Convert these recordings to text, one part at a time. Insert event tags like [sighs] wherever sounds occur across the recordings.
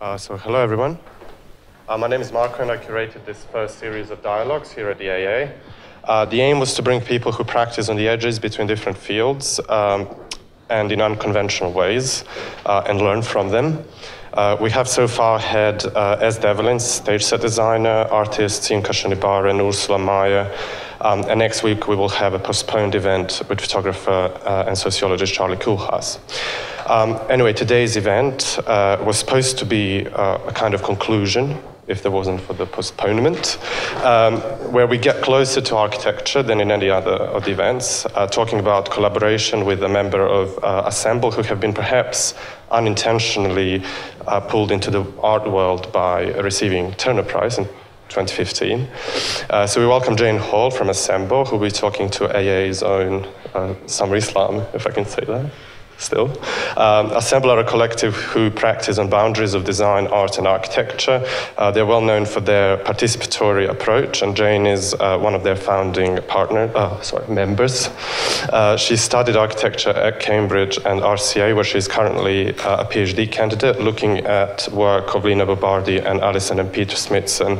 Uh, so, hello everyone. Uh, my name is Marco, and I curated this first series of dialogues here at the AA. Uh, the aim was to bring people who practice on the edges between different fields um, and in unconventional ways uh, and learn from them. Uh, we have so far had uh, Es Devlin, stage set designer, artists Yinka Shonibare and Ursula Mayer. Um, and next week we will have a postponed event with photographer uh, and sociologist Charlie Koolhaas. Um, anyway, today's event uh, was supposed to be uh, a kind of conclusion if there wasn't for the postponement, um, where we get closer to architecture than in any other of the events, uh, talking about collaboration with a member of uh, Assemble who have been perhaps unintentionally uh, pulled into the art world by receiving Turner Prize in 2015. Uh, so we welcome Jane Hall from Assemble, who will be talking to AA's own uh, Summer Islam, if I can say that still. Um, Assemble are a collective who practice on boundaries of design, art, and architecture. Uh, they're well known for their participatory approach, and Jane is uh, one of their founding partner, uh, sorry, members. Uh, she studied architecture at Cambridge and RCA, where she's currently uh, a PhD candidate, looking at work of Lina Bo Bardi and Alison and Peter Smithson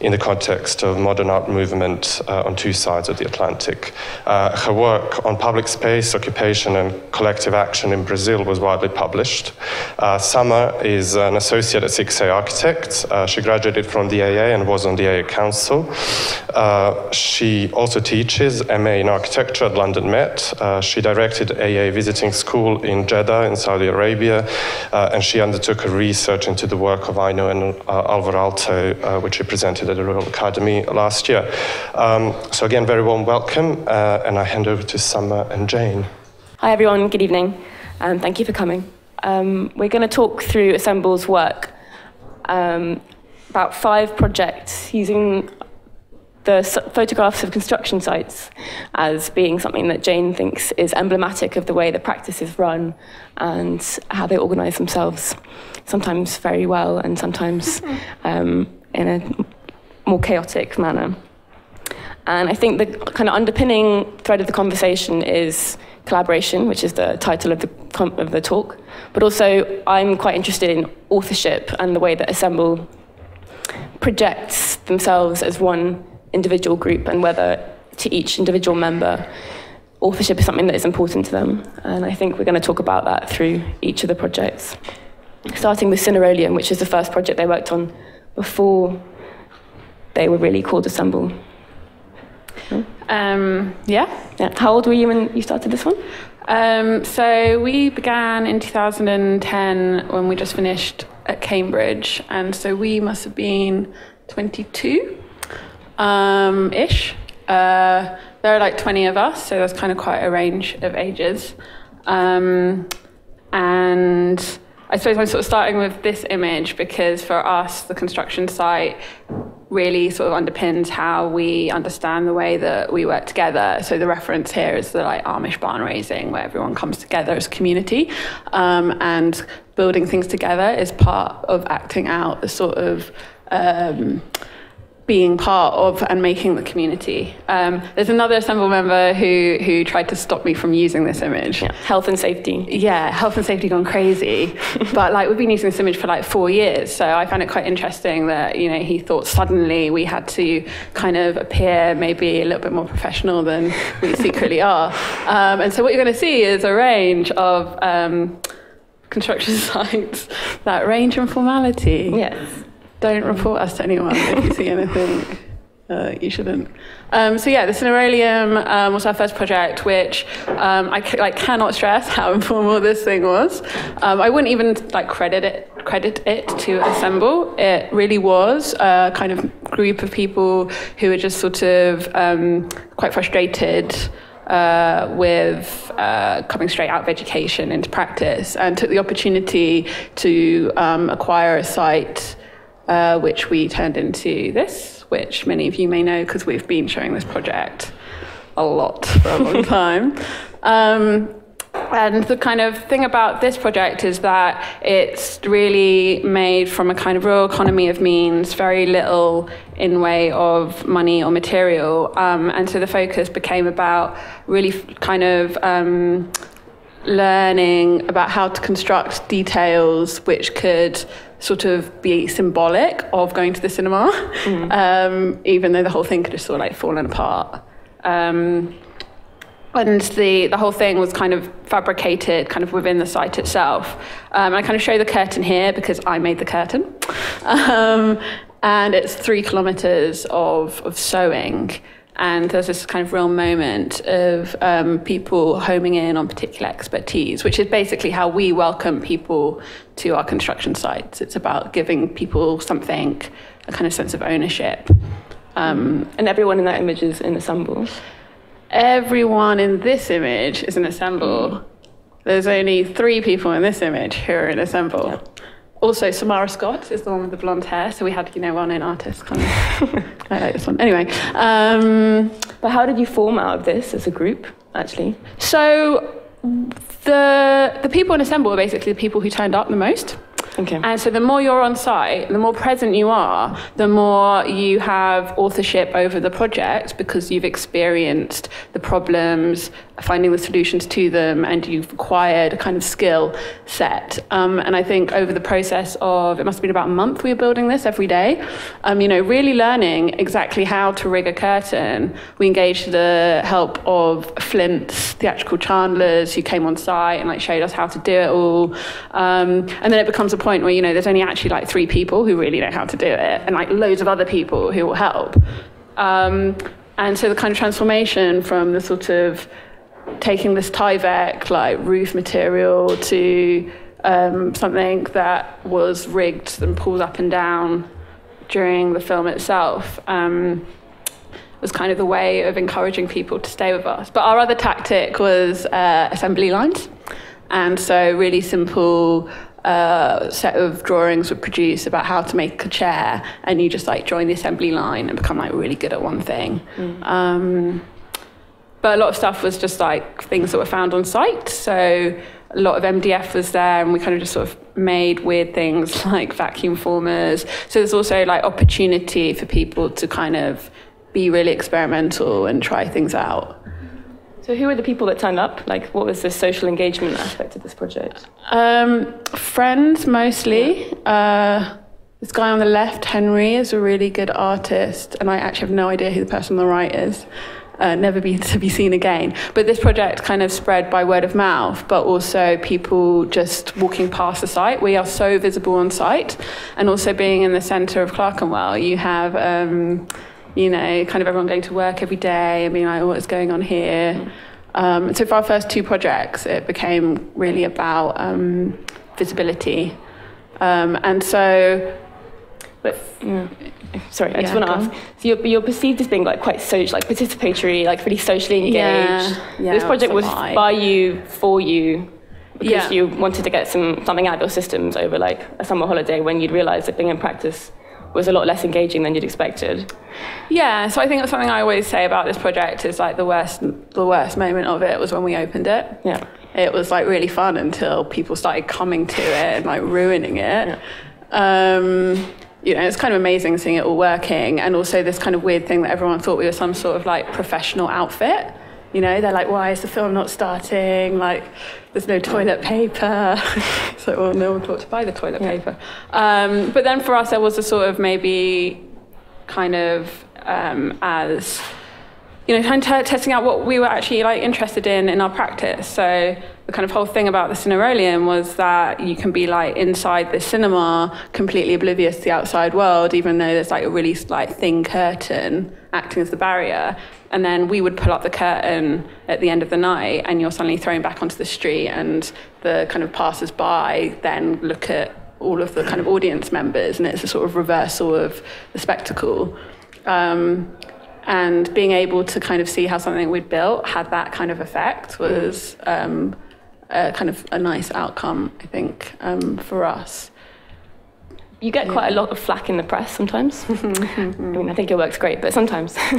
in the context of modern art movement uh, on two sides of the Atlantic. her work on public space, occupation, and collective action action in Brazil was widely published. Uh, Summer is an associate at 6A Architects. Uh, she graduated from the AA and was on the AA Council. Uh, she also teaches MA in Architecture at London Met. Uh, she directed AA Visiting School in Jeddah in Saudi Arabia, uh, and she undertook a research into the work of Aino and uh, Alvar Aalto, which she presented at the Royal Academy last year. Um, so again, very warm welcome, and I hand over to Summer and Jane. Hi everyone, good evening, and thank you for coming. Um, we're going to talk through Assemble's work, um, about five projects using the photographs of construction sites as being something that Jane thinks is emblematic of the way the practice is run and how they organise themselves, sometimes very well and sometimes um, in a more chaotic manner. And I think the kind of underpinning thread of the conversation is collaboration, which is the title of the, of the talk, but also I'm quite interested in authorship and the way that Assemble projects themselves as one individual group and whether to each individual member authorship is something that is important to them. And I think we're going to talk about that through each of the projects. Starting with Cineroleum, which is the first project they worked on before they were really called Assemble. Um, yeah. yeah. How old were you when you started this one? Um, so we began in 2010 when we just finished at Cambridge, and so we must have been 22 um, ish. Uh, there are like 20 of us, so there's kind of quite a range of ages. Um, and I suppose I'm sort of starting with this image because for us, the construction site really sort of underpins how we understand the way that we work together. So the reference here is the like Amish barn raising, where everyone comes together as a community, um, and building things together is part of acting out the sort of um, being part of and making the community. Um, there's another Assemble member who, who tried to stop me from using this image. Yeah. Health and safety. Yeah, health and safety gone crazy. [laughs] but like we've been using this image for like four years, so I found it quite interesting that you know he thought suddenly we had to kind of appear maybe a little bit more professional than we [laughs] secretly are. Um, and so what you're going to see is a range of um, construction [laughs] sites that range in formality. Yes don't report us to anyone if you see anything. Uh, you shouldn't. Um, so yeah, the Cineroleum um, was our first project, which um, I like cannot stress how [laughs] informal this thing was. Um, I wouldn't even like credit it credit it to Assemble. It really was a kind of group of people who were just sort of um, quite frustrated. Uh, with uh, coming straight out of education into practice, and took the opportunity to um, acquire a site uh, which we turned into this, which many of you may know because we've been showing this project a lot for a long [laughs] time. Um, and the kind of thing about this project is that it's really made from a kind of real economy of means, very little in way of money or material. Um, and so the focus became about really kind of um, learning about how to construct details which could sort of be symbolic of going to the cinema, um, even though the whole thing could have sort of like fallen apart. Um, and the, the whole thing was kind of fabricated kind of within the site itself. Um, I kind of show the curtain here because I made the curtain. [laughs] Um, and it's three kilometers of, of sewing. And there's this kind of real moment of um, people homing in on particular expertise, which is basically how we welcome people to our construction sites. It's about giving people something, a kind of sense of ownership. Um, And everyone in that image is in Assemble. everyone in this image is an assemble. There's only three people in this image who are in assemble. Also, Samara Scott is the one with the blonde hair, so we had, you know, well-known artists [laughs] kind of. I like this one. Anyway, um, But how did you form out of this as a group, actually? so the the people in assemble were basically the people who turned up the most. Okay. And so the more you're on site, the more present you are, the more you have authorship over the project because you've experienced the problems, finding the solutions to them, and you've acquired a kind of skill set. Um, and I think over the process of, it must have been about a month we were building this every day, um, you know, really learning exactly how to rig a curtain. We engaged the help of Flint's theatrical chandlers who came on site and like showed us how to do it all. Um, and then it becomes a point where, you know, there's only actually like three people who really know how to do it and like loads of other people who will help. Um, and so the kind of transformation from the sort of taking this Tyvek like roof material to um, something that was rigged and pulled up and down during the film itself um, was kind of the way of encouraging people to stay with us. But our other tactic was uh, assembly lines. And so, really simple uh, set of drawings were produced about how to make a chair, and you just like join the assembly line and become like really good at one thing. Um, but a lot of stuff was just like things that were found on site. So a lot of MDF was there, and we kind of just sort of made weird things [laughs] like vacuum formers. So there's also like opportunity for people to kind of be really experimental and try things out. So who were the people that turned up? Like, what was the social engagement aspect of this project? Um, friends mostly. Uh, this guy on the left, Henry, is a really good artist, and I actually have no idea who the person on the right is. Uh, never be [laughs] to be seen again. But this project kind of spread by word of mouth, but also people just walking past the site. We are so visible on site, and also being in the centre of Clerkenwell, you have. Um, you know, kind of everyone going to work every day and being like, oh, what's going on here? Um, so for our first two projects, it became really about um, visibility. Um, and so, But yeah. sorry, I just want to ask. So you're, you're perceived as being like quite social, like participatory, like really socially engaged. Yeah, yeah, this project was lie. by you, for you, because Yeah. you wanted to get some something out of your systems over like a summer holiday when you'd realised that being in practice was a lot less engaging than you'd expected. yeah, so I think that's something I always say about this project is like the worst, the worst moment of it was when we opened it. Yeah. It was like really fun until people started coming to it and like ruining it. Um, you know, it's kind of amazing seeing it all working, and also this kind of weird thing that everyone thought we were some sort of like professional outfit. You know, they're like, why is the film not starting? Like, there's no toilet paper. [laughs] so, well, no one thought to buy the toilet paper. Um, but then for us, there was a sort of maybe kind of um, as you know, kind of t- testing out what we were actually like interested in in our practice. So the kind of whole thing about the Cineroleum was that you can be like inside the cinema, completely oblivious to the outside world, even though there's like a really like thin curtain acting as the barrier. And then we would pull up the curtain at the end of the night, and you're suddenly thrown back onto the street, and the kind of passers-by then look at all of the kind of audience members, and it's a sort of reversal of the spectacle. Um, and being able to kind of see how something we'd built had that kind of effect was um, a kind of a nice outcome, I think, um, for us. You get quite a lot of flack in the press sometimes. [laughs] I mean, I think your work's great, but sometimes. [laughs]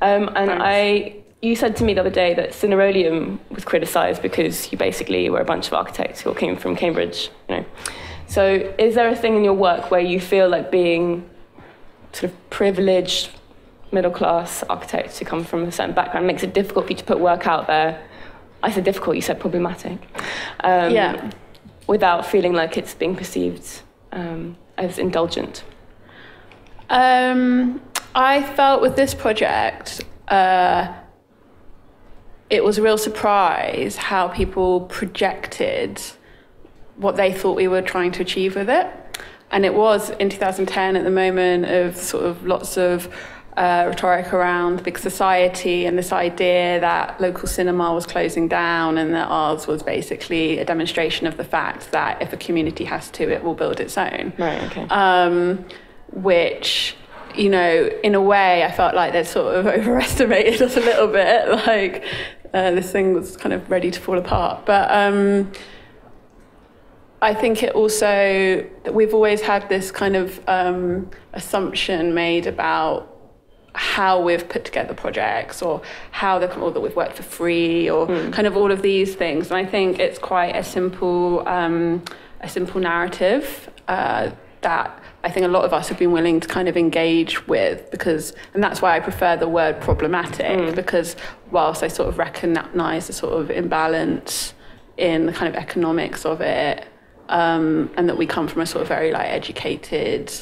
um, and Thanks. I, you said to me the other day that Cineroleum was criticised because you basically were a bunch of architects who all came from Cambridge. You know, so is there a thing in your work where you feel like being sort of privileged middle class architect who come from a certain background makes it difficult for you to put work out there? I said difficult, you said problematic. Um, Yeah. Without feeling like it's being perceived um, as indulgent? Um, I felt with this project, uh, it was a real surprise how people projected what they thought we were trying to achieve with it. And it was in 2010 at the moment of sort of lots of uh, rhetoric around big society and this idea that local cinema was closing down and that ours was basically a demonstration of the fact that if a community has to, it will build its own. Right, okay. Um, which, you know, in a way, I felt like they'd sort of [laughs] overestimated us a little bit. [laughs] Like uh, this thing was kind of ready to fall apart. But um, I think it also that we've always had this kind of um, assumption made about how we've put together projects or how the or that we've worked for free or kind of all of these things. And I think it's quite a simple um, a simple narrative uh, that I think a lot of us have been willing to kind of engage with because and that's why I prefer the word problematic because whilst I sort of recognize the sort of imbalance in the kind of economics of it um, and that we come from a sort of very like educated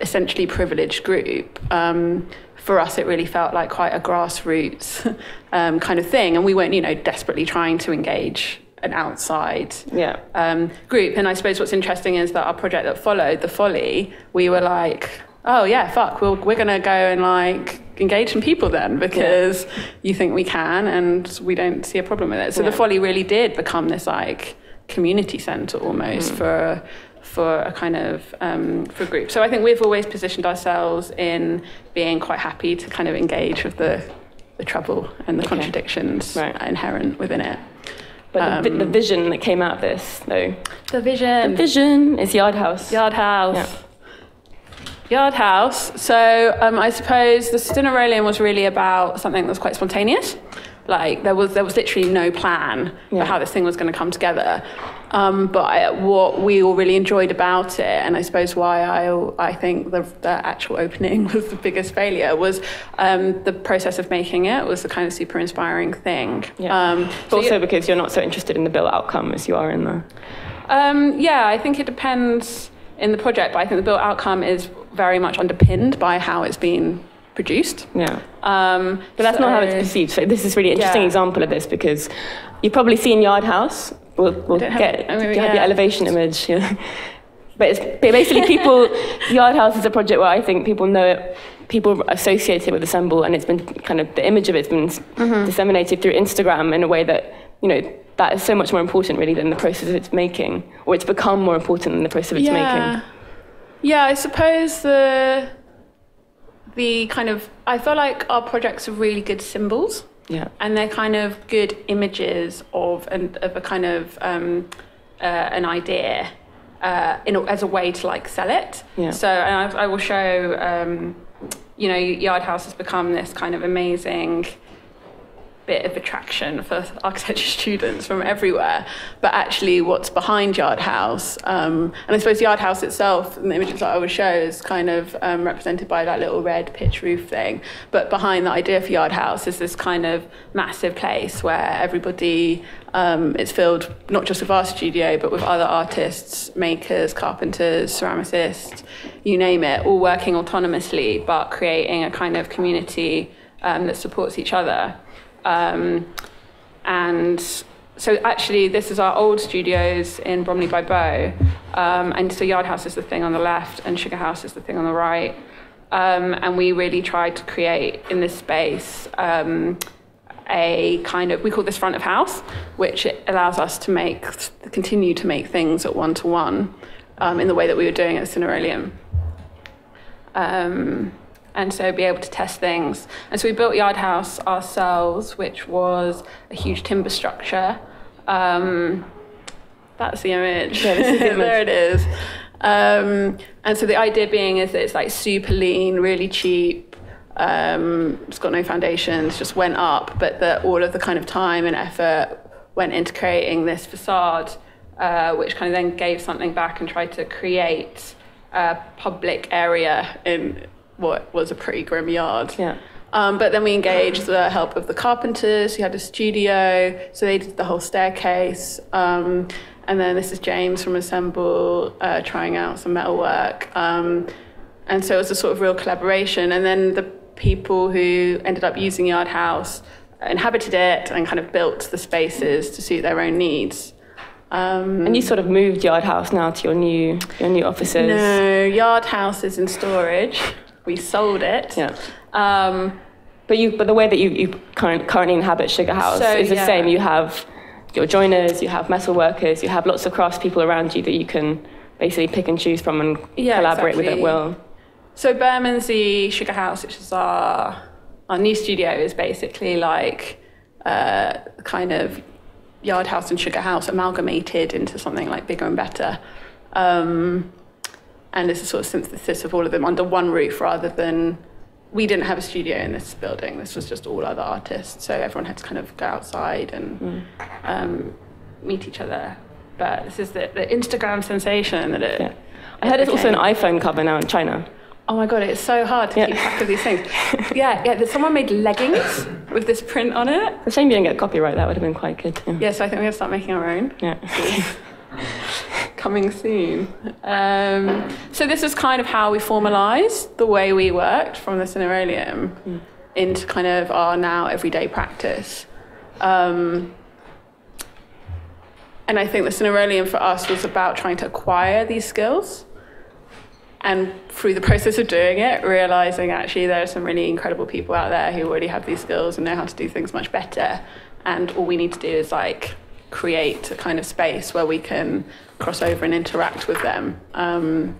essentially privileged group, um, for us it really felt like quite a grassroots [laughs] um, kind of thing, and we weren't, you know, desperately trying to engage an outside Yeah. um, group. And I suppose what's interesting is that our project that followed, the Folly, we were like, oh yeah, fuck, we'll, we're going to go and like engage some people then because you think we can, and we don't see a problem with it. So Yeah. the Folly really did become this like community centre almost for for a kind of um, for a group. So I think we've always positioned ourselves in being quite happy to kind of engage with the the trouble and the Okay. contradictions Right. inherent within it. But the, the Um, vision that came out of this, though, The vision. the vision, is Yard House. Yard House. Yeah. Yard House. So um, I suppose the Cineroleum was really about something that was quite spontaneous. Like there was there was literally no plan Yeah. for how this thing was going to come together. Um, but I, what we all really enjoyed about it, and I suppose why I I think the, the actual opening [laughs] was the biggest failure was um, the process of making it was the kind of super inspiring thing. Yeah. Um, so also you- because you're not so interested in the built outcome as you are in the. Um, yeah, I think it depends in the project, but I think the built outcome is very much underpinned by how it's been produced. Yeah. Um, But that's not how it's perceived. So this is a really interesting Yeah. example of this because you've probably seen Yard House. We'll, we'll don't have- get I mean, have the elevation image. Yeah. But it's basically people. [laughs] Yard House is a project where I think people know it. People associate it with Assemble, and it's been kind of the image of it's been Mm-hmm. disseminated through Instagram in a way that you know that is so much more important really than the process of its making, or it's become more important than the process of its making. Yeah, I suppose the the kind of I feel like our projects are really good symbols. Yeah. and they're kind of good images of an, of a kind of um, uh, an idea uh, in a, as a way to like sell it. Yeah. So and I, I will show. Um, you know, Yard House has become this kind of amazing bit of attraction for architecture [laughs] students from everywhere. But actually, what's behind Yard House, um, and I suppose Yard House itself, and the images that I would show, is kind of um, represented by that little red pitch roof thing. But behind the idea for Yard House is this kind of massive place where everybody um, it's filled not just with our studio, but with other artists, makers, carpenters, ceramicists, you name it, all working autonomously, but creating a kind of community um, that supports each other. Um, and so actually, this is our old studios in Bromley by Bow. Um, and so Yard House is the thing on the left, and Sugar House is the thing on the right. Um, and we really tried to create in this space um, a kind of, we call this front of house, which allows us to make, continue to make things at one to one um, in the way that we were doing at Cineroleum. And so be able to test things. And so we built Yard House ourselves, which was a huge timber structure. Um, that's the image. Yeah, the [laughs] image. there it is. Um, and so the idea being is that it's like super lean, really cheap. Um, it's got no foundations, just went up, but that all of the kind of time and effort went into creating this facade, uh, which kind of then gave something back and tried to create a public area in what was a pretty grim yard. Yeah. Um, but then we engaged the help of the carpenters who had a studio, so they did the whole staircase. Um, and then this is James from Assemble uh, trying out some metalwork. Um, and so it was a sort of real collaboration. And then the people who ended up using Yard House inhabited it and kind of built the spaces to suit their own needs. Um, And you sort of moved Yard House now to your new your new offices. no, Yard House is in storage. We sold it. Yeah. Um, But you but the way that you, you current, currently inhabit Sugar House So, is the yeah. same. You have your joiners, you have metal workers, you have lots of craftspeople around you that you can basically pick and choose from and Yeah, collaborate with at will. So Bermondsey Sugar House, which is our our new studio, is basically like uh, kind of Yard House and Sugar House amalgamated into something like bigger and better. Um, and it's a sort of synthesis of all of them under one roof rather than we didn't have a studio in this building. This was just all other artists. So everyone had to kind of go outside and um, meet each other. But this is the, the Instagram sensation that it. Yeah. I heard it's also an iPhone cover now in China. Oh my god, it's so hard to Yeah. keep track of these things. yeah, yeah. Someone made leggings with this print on it. It's a shame you didn't get copyright. That would have been quite good. Yeah. Yeah, so I think we're gonna start making our own. yeah. [laughs] Coming soon. Um, so this is kind of how we formalised the way we worked from the Cineroleum into kind of our now everyday practice. Um, and I think the Cineroleum for us was about trying to acquire these skills. And through the process of doing it, realizing actually there are some really incredible people out there who already have these skills and know how to do things much better. And all we need to do is like create a kind of space where we can cross over and interact with them. Um,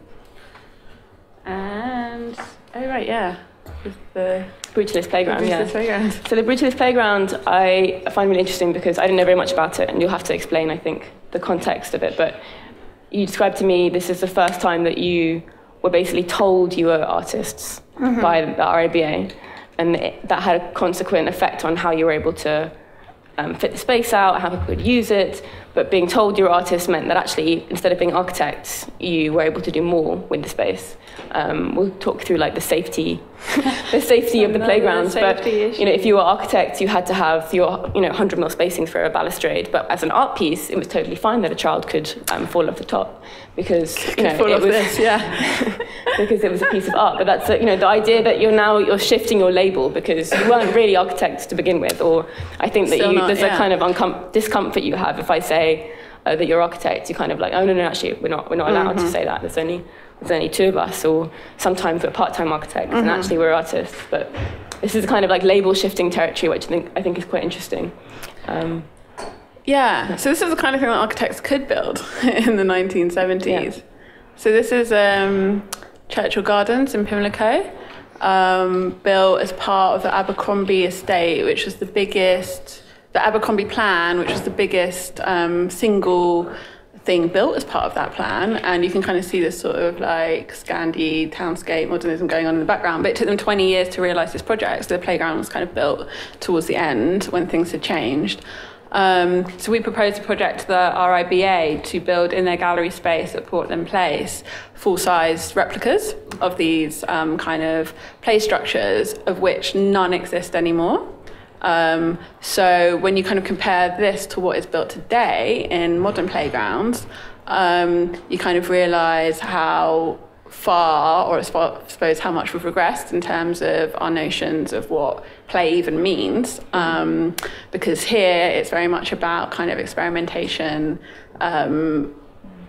and oh right, yeah, with the Brutalist Playground, with yeah. playground. So the Brutalist Playground, I find really interesting because I didn't know very much about it, and you'll have to explain, I think, the context of it. But you described to me this is the first time that you were basically told you were artists by the RIBA, and it, that had a consequent effect on how you were able to um, fit the space out, how people would use it. But being told you were artists meant that actually, instead of being architects, you were able to do more with the space. Um, we'll talk through like the safety, [laughs] the safety of the playgrounds. But safety you know, if you were architects, you had to have your you know 100 mil spacings for a balustrade. But as an art piece, it was totally fine that a child could um, fall off the top because you know it was this, yeah. [laughs] because it was a piece of art. But that's you know the idea that you're now you're shifting your label because you weren't really architects to begin with, or I think that Still you, not, there's a kind of uncom- discomfort you have if I say uh, that you're architects, You're kind of like, oh no no actually we're not we're not allowed Mm-hmm. to say that. There's only there's only two of us, or sometimes we're part-time architects Mm-hmm. and actually we're artists. But this is a kind of like label shifting territory, which I think I think is quite interesting. Um, Yeah, so this is the kind of thing that architects could build [laughs] in the 1970s. Yeah. So this is um, Churchill Gardens in Pimlico, um, built as part of the Abercrombie estate, which was the biggest, the Abercrombie plan, which was the biggest um, single thing built as part of that plan. And you can kind of see this sort of like Scandi townscape modernism going on in the background. But it took them 20 years to realise this project. So the playground was kind of built towards the end when things had changed. Um, so we proposed a project to the RIBA to build in their gallery space at Portland Place full-size replicas of these um, kind of play structures, of which none exist anymore. Um, so when you kind of compare this to what is built today in modern playgrounds, um, you kind of realise how far, or I suppose how much we've regressed in terms of our notions of what play even means. Um, because here it's very much about kind of experimentation, um,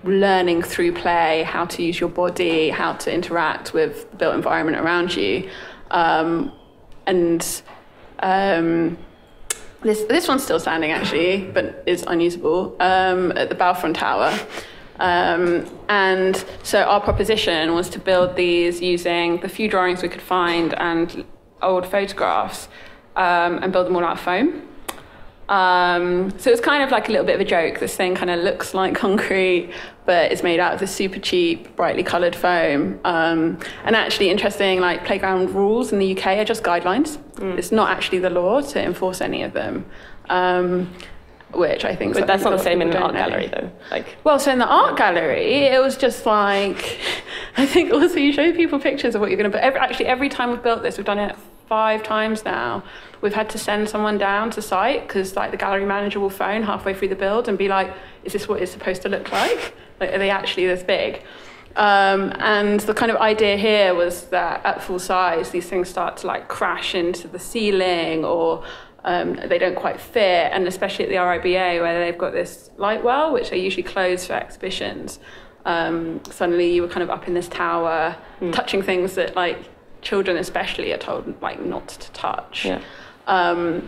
learning through play how to use your body, how to interact with the built environment around you. Um, and um, this, this one's still standing actually, but is unusable um, at the Balfron Tower. Um, and so our proposition was to build these using the few drawings we could find and old photographs um, and build them all out of foam. Um, so it's kind of like a little bit of a joke. This thing kind of looks like concrete, but it's made out of this super cheap, brightly coloured foam. Um, and actually, interesting, like playground rules in the UK are just guidelines. It's not actually the law to enforce any of them. Um, which I think. but that's not the same in an art know. gallery though. Like Well, so in the art gallery, it was just like, [laughs] I think also you show people pictures of what you're going to put. Every, actually, every time we've built this, we've done it five times now. We've had to send someone down to site because like the gallery manager will phone halfway through the build and be like, "Is this what it's supposed to look like? Like, are they actually this big?" Um, and the kind of idea here was that at full size, these things start to like crash into the ceiling or um, they don't quite fit. And especially at the RIBA, where they've got this light well, which they usually close for exhibitions, um, suddenly you were kind of up in this tower, Hmm. touching things that like children especially are told like not to touch. Yeah. Um,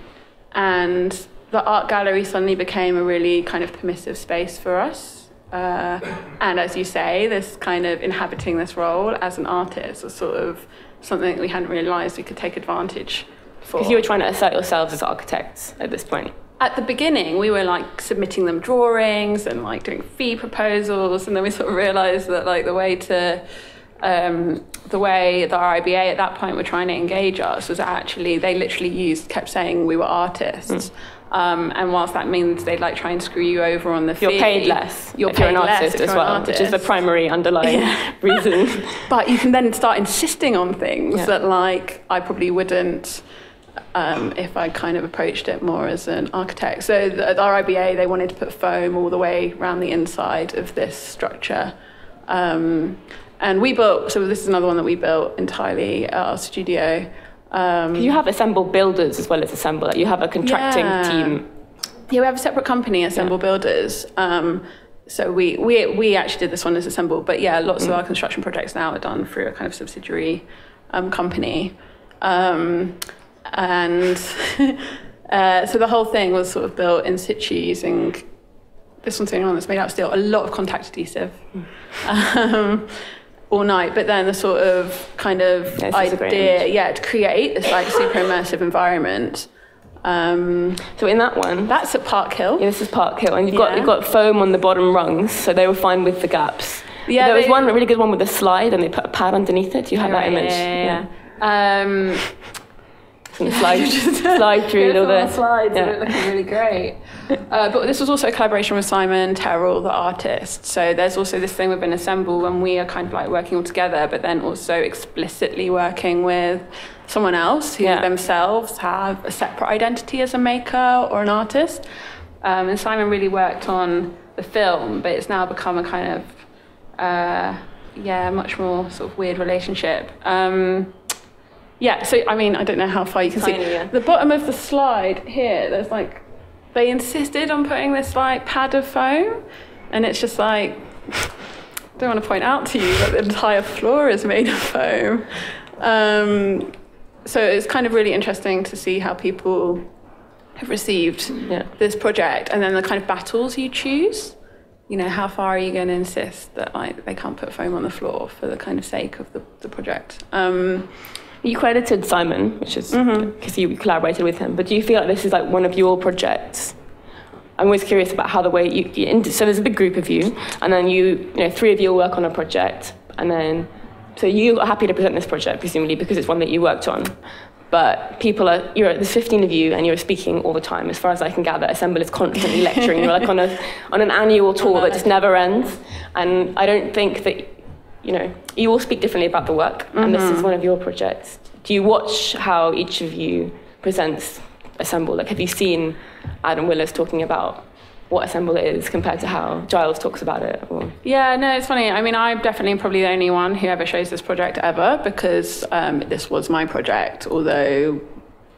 and the art gallery suddenly became a really kind of permissive space for us. Uh, and as you say, this kind of inhabiting this role as an artist was sort of something that we hadn't realised we could take advantage for. Because you were trying to assert yourselves as architects at this point. At the beginning, we were like submitting them drawings and like doing fee proposals, and then we sort of realised that like the way to um, the way the RIBA at that point were trying to engage us was actually they literally used kept saying we were artists. Um, and whilst that means they'd like try and screw you over on the You're fee, paid less You're if paid you're an artist as well, which is the primary underlying Yeah. [laughs] reason. [laughs] But you can then start insisting on things Yeah. that, like, I probably wouldn't um, if I kind of approached it more as an architect. So the, at the RIBA, they wanted to put foam all the way around the inside of this structure. Um, and we built, so this is another one that we built entirely at our studio. Um, You have assembled builders as well as assemble. Like you have a contracting Yeah. team. Yeah, we have a separate company, Assemble Builders. Um, so we, we we actually did this one as Assemble, but yeah, lots of our construction projects now are done through a kind of subsidiary um, company. Um, and [laughs] uh, so the whole thing was sort of built in situ using this one's the only one that's made out of steel, a lot of contact adhesive. [laughs] Um, all night, but then the sort of kind of Yeah, this is a great idea, yeah, to create this like super immersive environment. Um, So in that one, that's at Park Hill. yeah, this is Park Hill, and you've got Yeah. you've got foam on the bottom rungs, so they were fine with the gaps. Yeah, there was they- one really good one with a slide, and they put a pad underneath it. Do you have that image? Yeah, yeah, yeah. Um, Gonna slide, [laughs] slide through a little bit. slides Yeah. and looking really great. [laughs] Uh, but this was also a collaboration with Simon Terrill, the artist. So there's also this thing within Assemble when we are kind of like working all together, but then also explicitly working with someone else who Yeah. themselves have a separate identity as a maker or an artist. Um, and Simon really worked on the film, but it's now become a kind of uh, yeah, much more sort of weird relationship. Um, yeah, so I mean, I don't know how far you can Tiny, see. yeah. The bottom of the slide here, there's like, they insisted on putting this like pad of foam, and it's just like, I [laughs] don't want to point out to you that the entire floor is made of foam. Um, so it's kind of really interesting to see how people have received Yeah. this project and then the kind of battles you choose. You know, how far are you going to insist that like they can't put foam on the floor for the kind of sake of the, the project? Um, You credited Simon, which is Mm-hmm. because you collaborated with him. But do you feel like this is like one of your projects? I'm always curious about how the way you, you in- so there's a big group of you, and then you, you know, three of you work on a project, and then so you are happy to present this project presumably because it's one that you worked on. But people are, you're, there's 15 of you and you're speaking all the time. As far as I can gather, Assemble is constantly [laughs] lecturing. You're like on, a, on an annual tour that just never ends. And I don't think that, you know, you all speak differently about the work. And this is one of your projects. Do you watch how each of you presents Assemble? Like, have you seen Adam Willis talking about what Assemble is compared to how Giles talks about it? Or, Yeah, no, it's funny. I mean, I'm definitely probably the only one who ever shows this project ever because um, this was my project, although,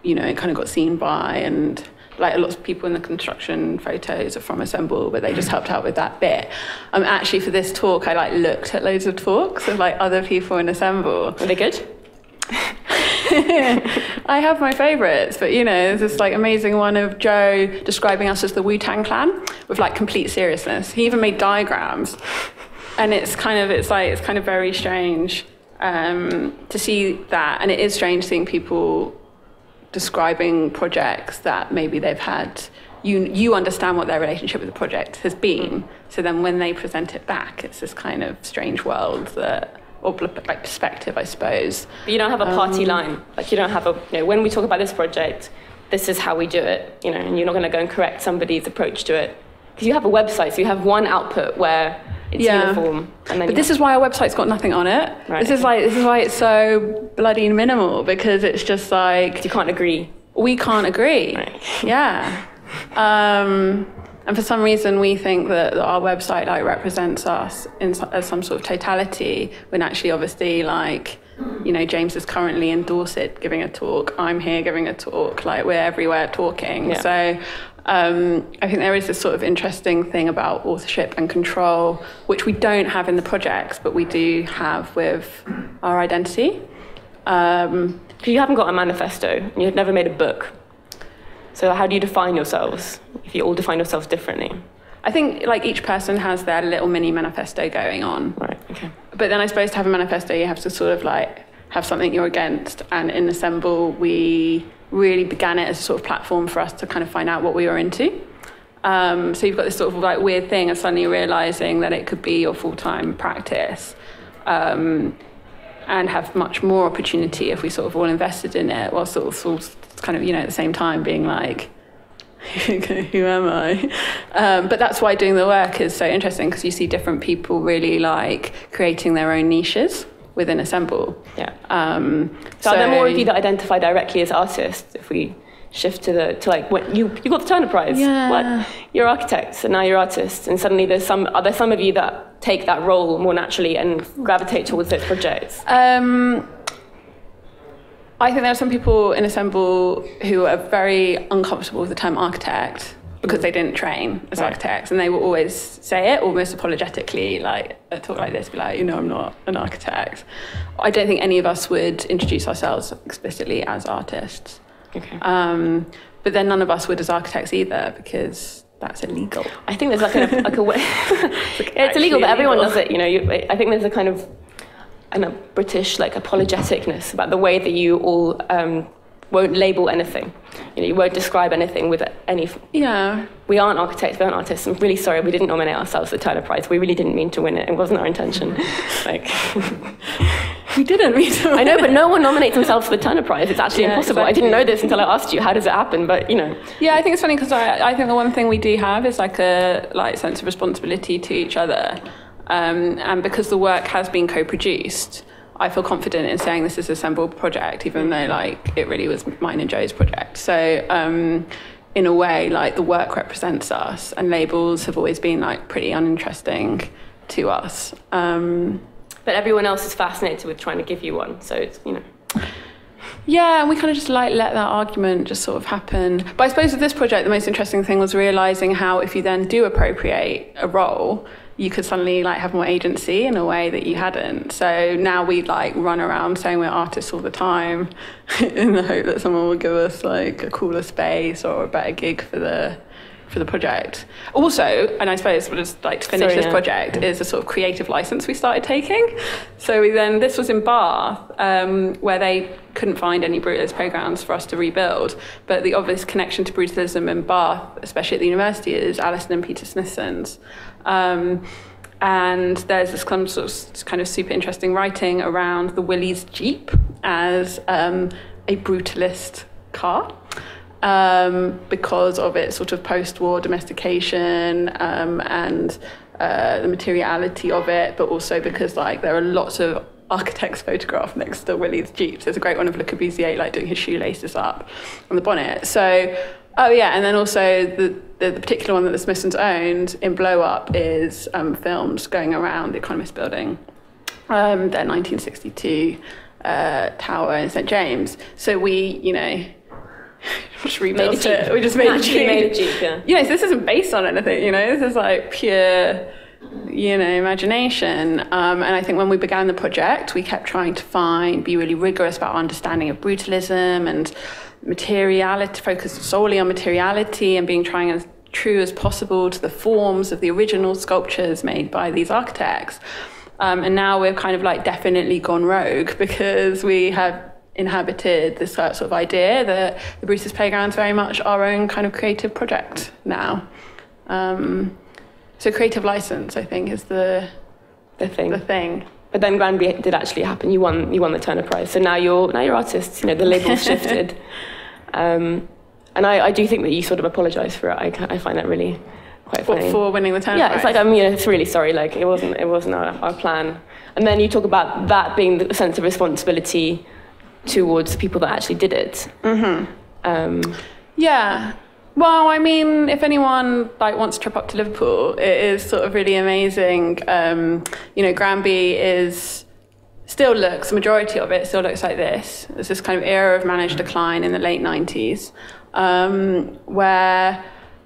you know, it kind of got seen by and like lots of people in the construction photos are from Assemble, but they just helped out with that bit. Um, actually, for this talk, I like looked at loads of talks of like other people in Assemble. are they good? [laughs] I have my favourites, but you know, there's this like amazing one of Joe describing us as the Wu Tang Clan with like complete seriousness. He even made diagrams, and it's kind of it's like it's kind of very strange um, to see that, and it is strange seeing people describing projects that maybe they've had. You you understand what their relationship with the project has been, so then when they present it back, it's this kind of strange world that. Or like perspective, I suppose. But you don't have a party um, line. Like you don't have a, you know, when we talk about this project, this is how we do it, you know, and you're not going to go and correct somebody's approach to it. Because you have a website, so you have one output where it's Yeah. uniform. But this is why our website's got nothing on it. Right, This is like this is why it's so bloody minimal because it's just like you can't agree. we can't agree. Right. [laughs] Yeah. Um, and for some reason, we think that, that our website like represents us in as some sort of totality. When actually, obviously, like you know, James is currently in Dorset giving a talk. I'm here giving a talk. Like we're everywhere talking. Yeah. So. Um, I think there is this sort of interesting thing about authorship and control, which we don't have in the projects, but we do have with our identity. Um, Because you haven't got a manifesto, and you've never made a book. So how do you define yourselves if you all define yourselves differently? I think like each person has their little mini manifesto going on. Right. Okay. But then I suppose to have a manifesto, you have to sort of like have something you're against. And in Assemble, we really began it as a sort of platform for us to kind of find out what we were into. Um, so you've got this sort of like weird thing of suddenly realizing that it could be your full time practice. Um, and have much more opportunity if we sort of all invested in it, while sort of, all kind of you know at the same time being like, [laughs] who am I? Um, but that's why doing the work is so interesting because you see different people really like creating their own niches within Assemble. Yeah. Um, So, are there more of you that identify directly as artists if we shift to the to like what you you got the Turner Prize? Yeah. What? You're architects and now you're artists and suddenly there's some are there some of you that take that role more naturally and gravitate towards those projects? Um, I think there are some people in Assemble who are very uncomfortable with the term architect because they didn't train as Right. architects and they will always say it almost apologetically, like a talk like this, be like, you know, I'm not an architect. I don't think any of us would introduce ourselves explicitly as artists. Okay. Um, but then none of us would as architects either because that's illegal. I think there's like a like a way. [laughs] yeah, it's illegal, but everyone illegal. does it. You know, you, I think there's a kind of an, a British like apologeticness about the way that you all um, won't label anything. You know, you won't describe anything with any. Yeah. We aren't architects. We aren't artists. I'm really sorry. We didn't nominate ourselves for the Turner Prize. We really didn't mean to win it. It wasn't our intention. [laughs] like. We didn't mean to. [laughs] I know, but no one nominates themselves for the Turner Prize. It's actually Yeah, impossible. I didn't know this until I asked you. How does it happen? But you know, Yeah, I think it's funny because I, I think the one thing we do have is like a like sense of responsibility to each other, um, and because the work has been co-produced, I feel confident in saying this is a Assemble project, even though like it really was mine and Joe's project. So. Um, in a way, like the work represents us, and labels have always been like pretty uninteresting to us. Um, but everyone else is fascinated with trying to give you one. So it's you know. Yeah, and we kind of just like let that argument just sort of happen. But I suppose with this project, the most interesting thing was realizing how if you then do appropriate a role, you could suddenly like have more agency in a way that you hadn't. So now we like run around saying we're artists all the time [laughs] in the hope that someone will give us like a cooler space or a better gig for the for the project. Also, and I suppose we'll just like to finish Sorry, this yeah. project is a sort of creative license we started taking. So we then this was in Bath, um, where they couldn't find any brutalist programs for us to rebuild. But the obvious connection to brutalism in Bath, especially at the university, is Alison and Peter Smithson's. Um, and there's this kind of, sort of kind of super interesting writing around the Willys Jeep as um, a brutalist car um, because of its sort of post-war domestication um, and uh, the materiality of it, but also because like there are lots of architects photographed next to Willys Jeeps. There's a great one of Le Corbusier like doing his shoelaces up on the bonnet. So, oh yeah, and then also the, the, the particular one that the Smithsons owned in Blow Up is um, filmed going around the Economist building, um, their 1962 uh, tower in St James. So we, you know, [laughs] just rebuilt it. We just made a Jeep. made a Jeep, yeah. You know, so this isn't based on anything. You know, this is like pure, you know, imagination. Um, and I think when we began the project, we kept trying to find, be really rigorous about our understanding of brutalism and materiality, focused solely on materiality and being trying as true as possible to the forms of the original sculptures made by these architects. Um, and now we've kind of like definitely gone rogue [laughs] because we have inhabited this sort of idea that the Brutalist Playground is very much our own kind of creative project now. Um, so creative license, I think, is the The thing. the thing. But then Granby did actually happen. You won. You won the Turner Prize. So now you're now you're artists. You know the label [laughs] shifted. Um, and I, I do think that you sort of apologise for it. I, I find that really quite For, funny. for winning the Turner yeah, Prize. it's like I'm you know it's really sorry. Like it wasn't it wasn't our, our plan. And then you talk about that being the sense of responsibility towards the people that actually did it. Mm-hmm. Um, Yeah. Well, I mean, if anyone like wants to trip up to Liverpool, it is sort of really amazing. Um, you know, Granby is still looks the majority of it still looks like this. There's this kind of era of managed decline in the late '90s, um, where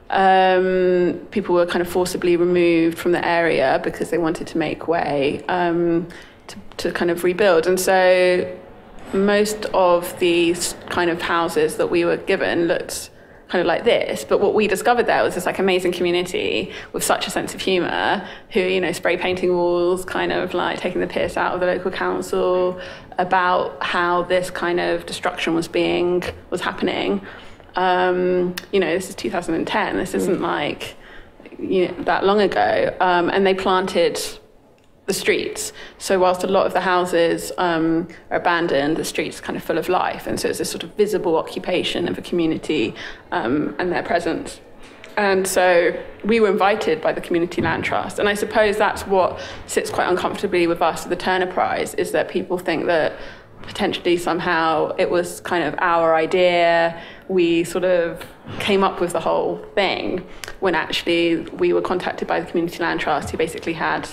um, people were kind of forcibly removed from the area because they wanted to make way um, to, to kind of rebuild, and so most of these kind of houses that we were given looked kind of like this but what we discovered there was this like amazing community with such a sense of humor who you know spray painting walls kind of like taking the piss out of the local council about how this kind of destruction was being was happening. Um, you know this is 2010 this isn't like you know, that long ago. Um, and they planted the streets. So whilst a lot of the houses um, are abandoned, the streets are kind of full of life, and so it's this sort of visible occupation of a community um, and their presence. And so we were invited by the Community Land Trust, and I suppose that's what sits quite uncomfortably with us at the Turner Prize is that people think that potentially somehow it was kind of our idea. We sort of came up with the whole thing when actually we were contacted by the Community Land Trust, who basically had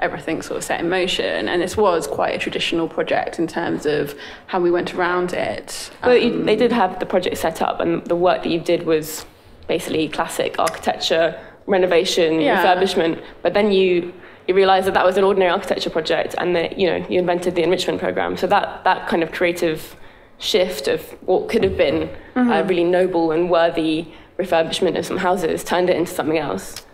everything sort of set in motion. And this was quite a traditional project in terms of how we went around it. But you, um, they did have the project set up, and the work that you did was basically classic architecture, renovation, Yeah. refurbishment. But then you you realised that that was an ordinary architecture project, and that you know you invented the enrichment program. So that that kind of creative shift of what could have been a mm-hmm. really noble and worthy refurbishment of some houses turned it into something else.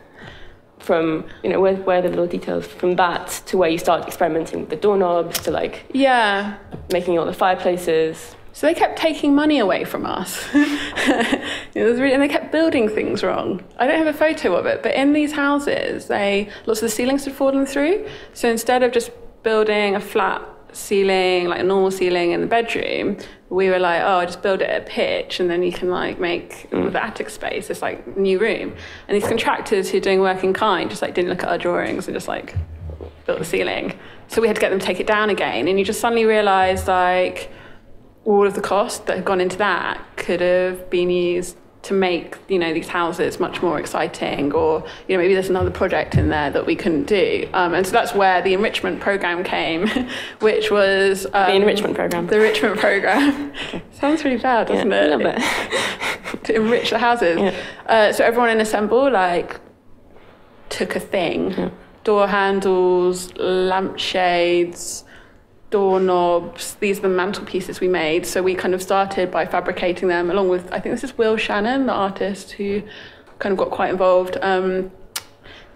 From you know where where the little details from that to where you start experimenting with the doorknobs to like Yeah. making all the fireplaces. So they kept taking money away from us. [laughs] it was really, and they kept building things wrong. I don't have a photo of it, but in these houses, they lots of the ceilings had fallen through. So instead of just building a flat ceiling, like a normal ceiling in the bedroom, we were like, oh, just build it at pitch, and then you can like make with the attic space this like new room. And these contractors who are doing work in kind just like didn't look at our drawings and just like built the ceiling. So we had to get them to take it down again, and you just suddenly realize like all of the cost that had gone into that could have been used to make you know these houses much more exciting or you know maybe there's another project in there that we couldn't do um, and so that's where the enrichment program came [laughs] which was um, The enrichment program. the enrichment program [laughs] [laughs] sounds really bad doesn't yeah, it A little bit. to enrich the houses. Yeah. Uh, so everyone in Assemble like took a thing, door handles, lampshades, doorknobs. These are the mantelpieces we made. So we kind of started by fabricating them along with I think this is Will Shannon, the artist who kind of got quite involved. Um,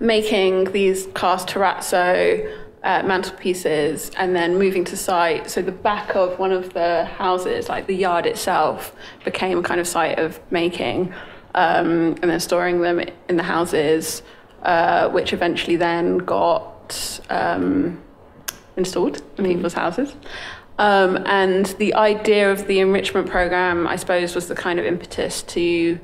making these cast terrazzo uh, mantelpieces and then moving to site. So the back of one of the houses, like the yard itself, became a kind of site of making, um, and then storing them in the houses, uh, which eventually then got um, installed in people's houses. Um, and the idea of the enrichment program, I suppose, was the kind of impetus to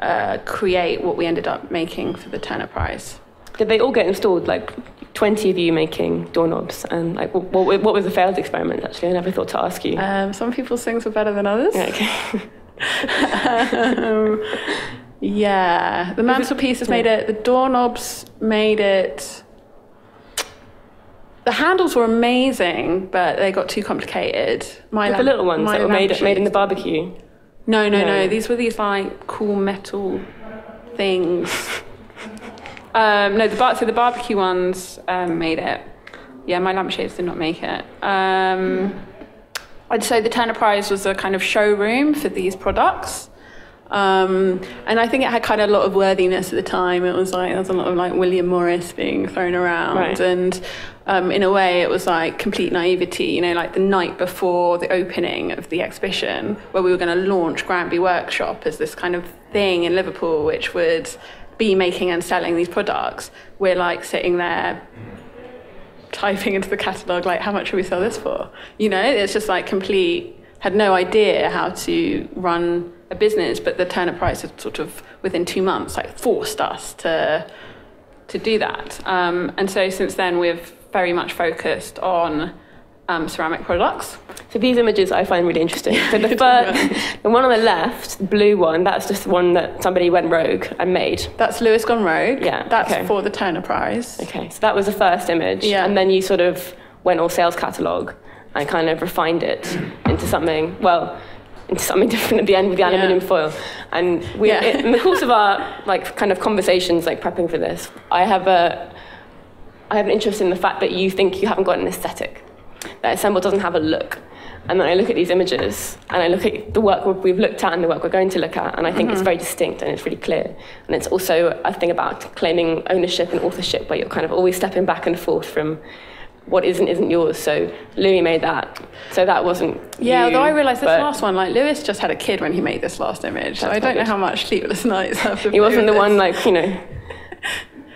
uh, create what we ended up making for the Turner Prize. Did they all get installed? Like 20 of you making doorknobs? And like, what, what, was the failed experiment actually? I never thought to ask you. Um, some people's things were better than others. Yeah, okay. [laughs] um, yeah, the mantelpieces made it. The doorknobs made it. The handles were amazing, but they got too complicated. My the little ones that were made, made in the barbecue. No, no, no, No. These were these like cool metal things. um, no, the bar- so the barbecue ones um, made it. Yeah, my lampshades did not make it. Um, I'd say the Turner Prize was a kind of showroom for these products. Um, and I think it had kind of a lot of worthiness at the time. It was like there was a lot of like William Morris being thrown around, Right. and um, in a way, it was like complete naivety. You know, like the night before the opening of the exhibition, where we were going to launch Granby Workshop as this kind of thing in Liverpool, which would be making and selling these products. We're like sitting there typing into the catalogue like how much should we sell this for you know it's just like complete had no idea how to run a business, but the Turner Prize had sort of within two months like forced us to to do that. Um, and so since then, we've very much focused on um, ceramic products. So these images I find really interesting. So [laughs] the first, the one on the left, the blue one, that's just the one that somebody went rogue and made. That's Lewis Gone Rogue. Yeah, That's okay. for the Turner Prize. Okay, so that was the first image, Yeah. and then you sort of went all sales catalogue and kind of refined it into something. Well. Into something [laughs] different at the end with the aluminium foil, and we, Yeah. in the course of our like kind of conversations, like prepping for this, I have a, I have an interest in the fact that you think you haven't got an aesthetic, that Assemble doesn't have a look, and then I look at these images and I look at the work we've looked at and the work we're going to look at, and I think it's very distinct and it's really clear. And it's also a thing about claiming ownership and authorship, where you're kind of always stepping back and forth from what isn't isn't yours. So Lewis made that, so that wasn't. Yeah, you, although I realised this last one, like Lewis just had a kid when he made this last image, so I don't quite know how much sleepless [laughs] nights have He wasn't the with one like you know,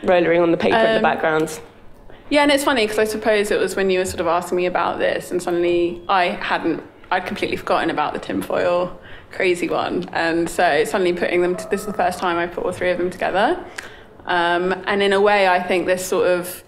rollering on the paper in the Um, background. Yeah, and it's funny because I suppose it was when you were sort of asking me about this, and suddenly I hadn't, I'd completely forgotten about the tinfoil crazy one, and so suddenly putting them. To, this is the first time I put all three of them together, um, and in a way, I think this sort of.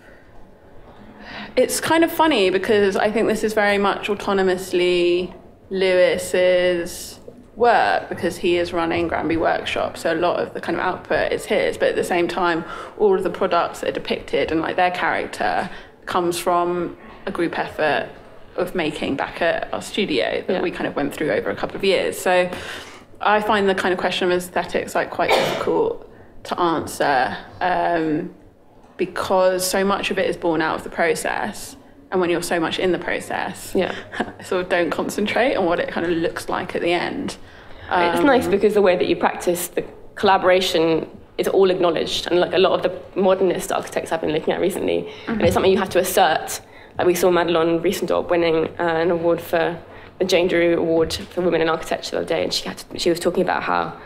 It's kind of funny because I think this is very much autonomously Lewis's work because he is running Granby Workshop. So a lot of the kind of output is his, but at the same time, all of the products that are depicted and like their character comes from a group effort of making back at our studio that Yeah. we kind of went through over a couple of years. So I find the kind of question of aesthetics like quite difficult to answer um, because so much of it is born out of the process. And when you're so much in the process, Yeah. [laughs] sort of don't concentrate on what it kind of looks like at the end. it's Um, nice because the way that you practice the collaboration is all acknowledged, and like a lot of the modernist architects I've been looking at recently, and it's something you have to assert. Like we saw Madelon Vriesendorp winning uh, an award for the Jane Drew Award for Women in Architecture the other day, and she had to, she was talking about how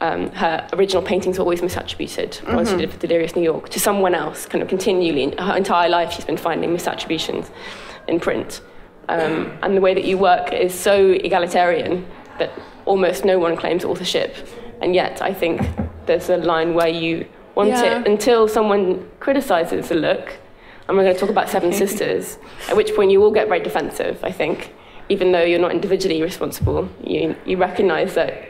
um, her original paintings were always misattributed. The ones she did for Delirious New York to someone else, kind of continually. Her entire life, she's been finding misattributions in print. Um, and the way that you work is so egalitarian that almost no one claims authorship. And yet, I think there's a line where you want Yeah. it until someone criticizes the look. And we're going to talk about Seven Sisters, at which point you all get very defensive, I think. Even though you're not individually responsible, you, you recognize that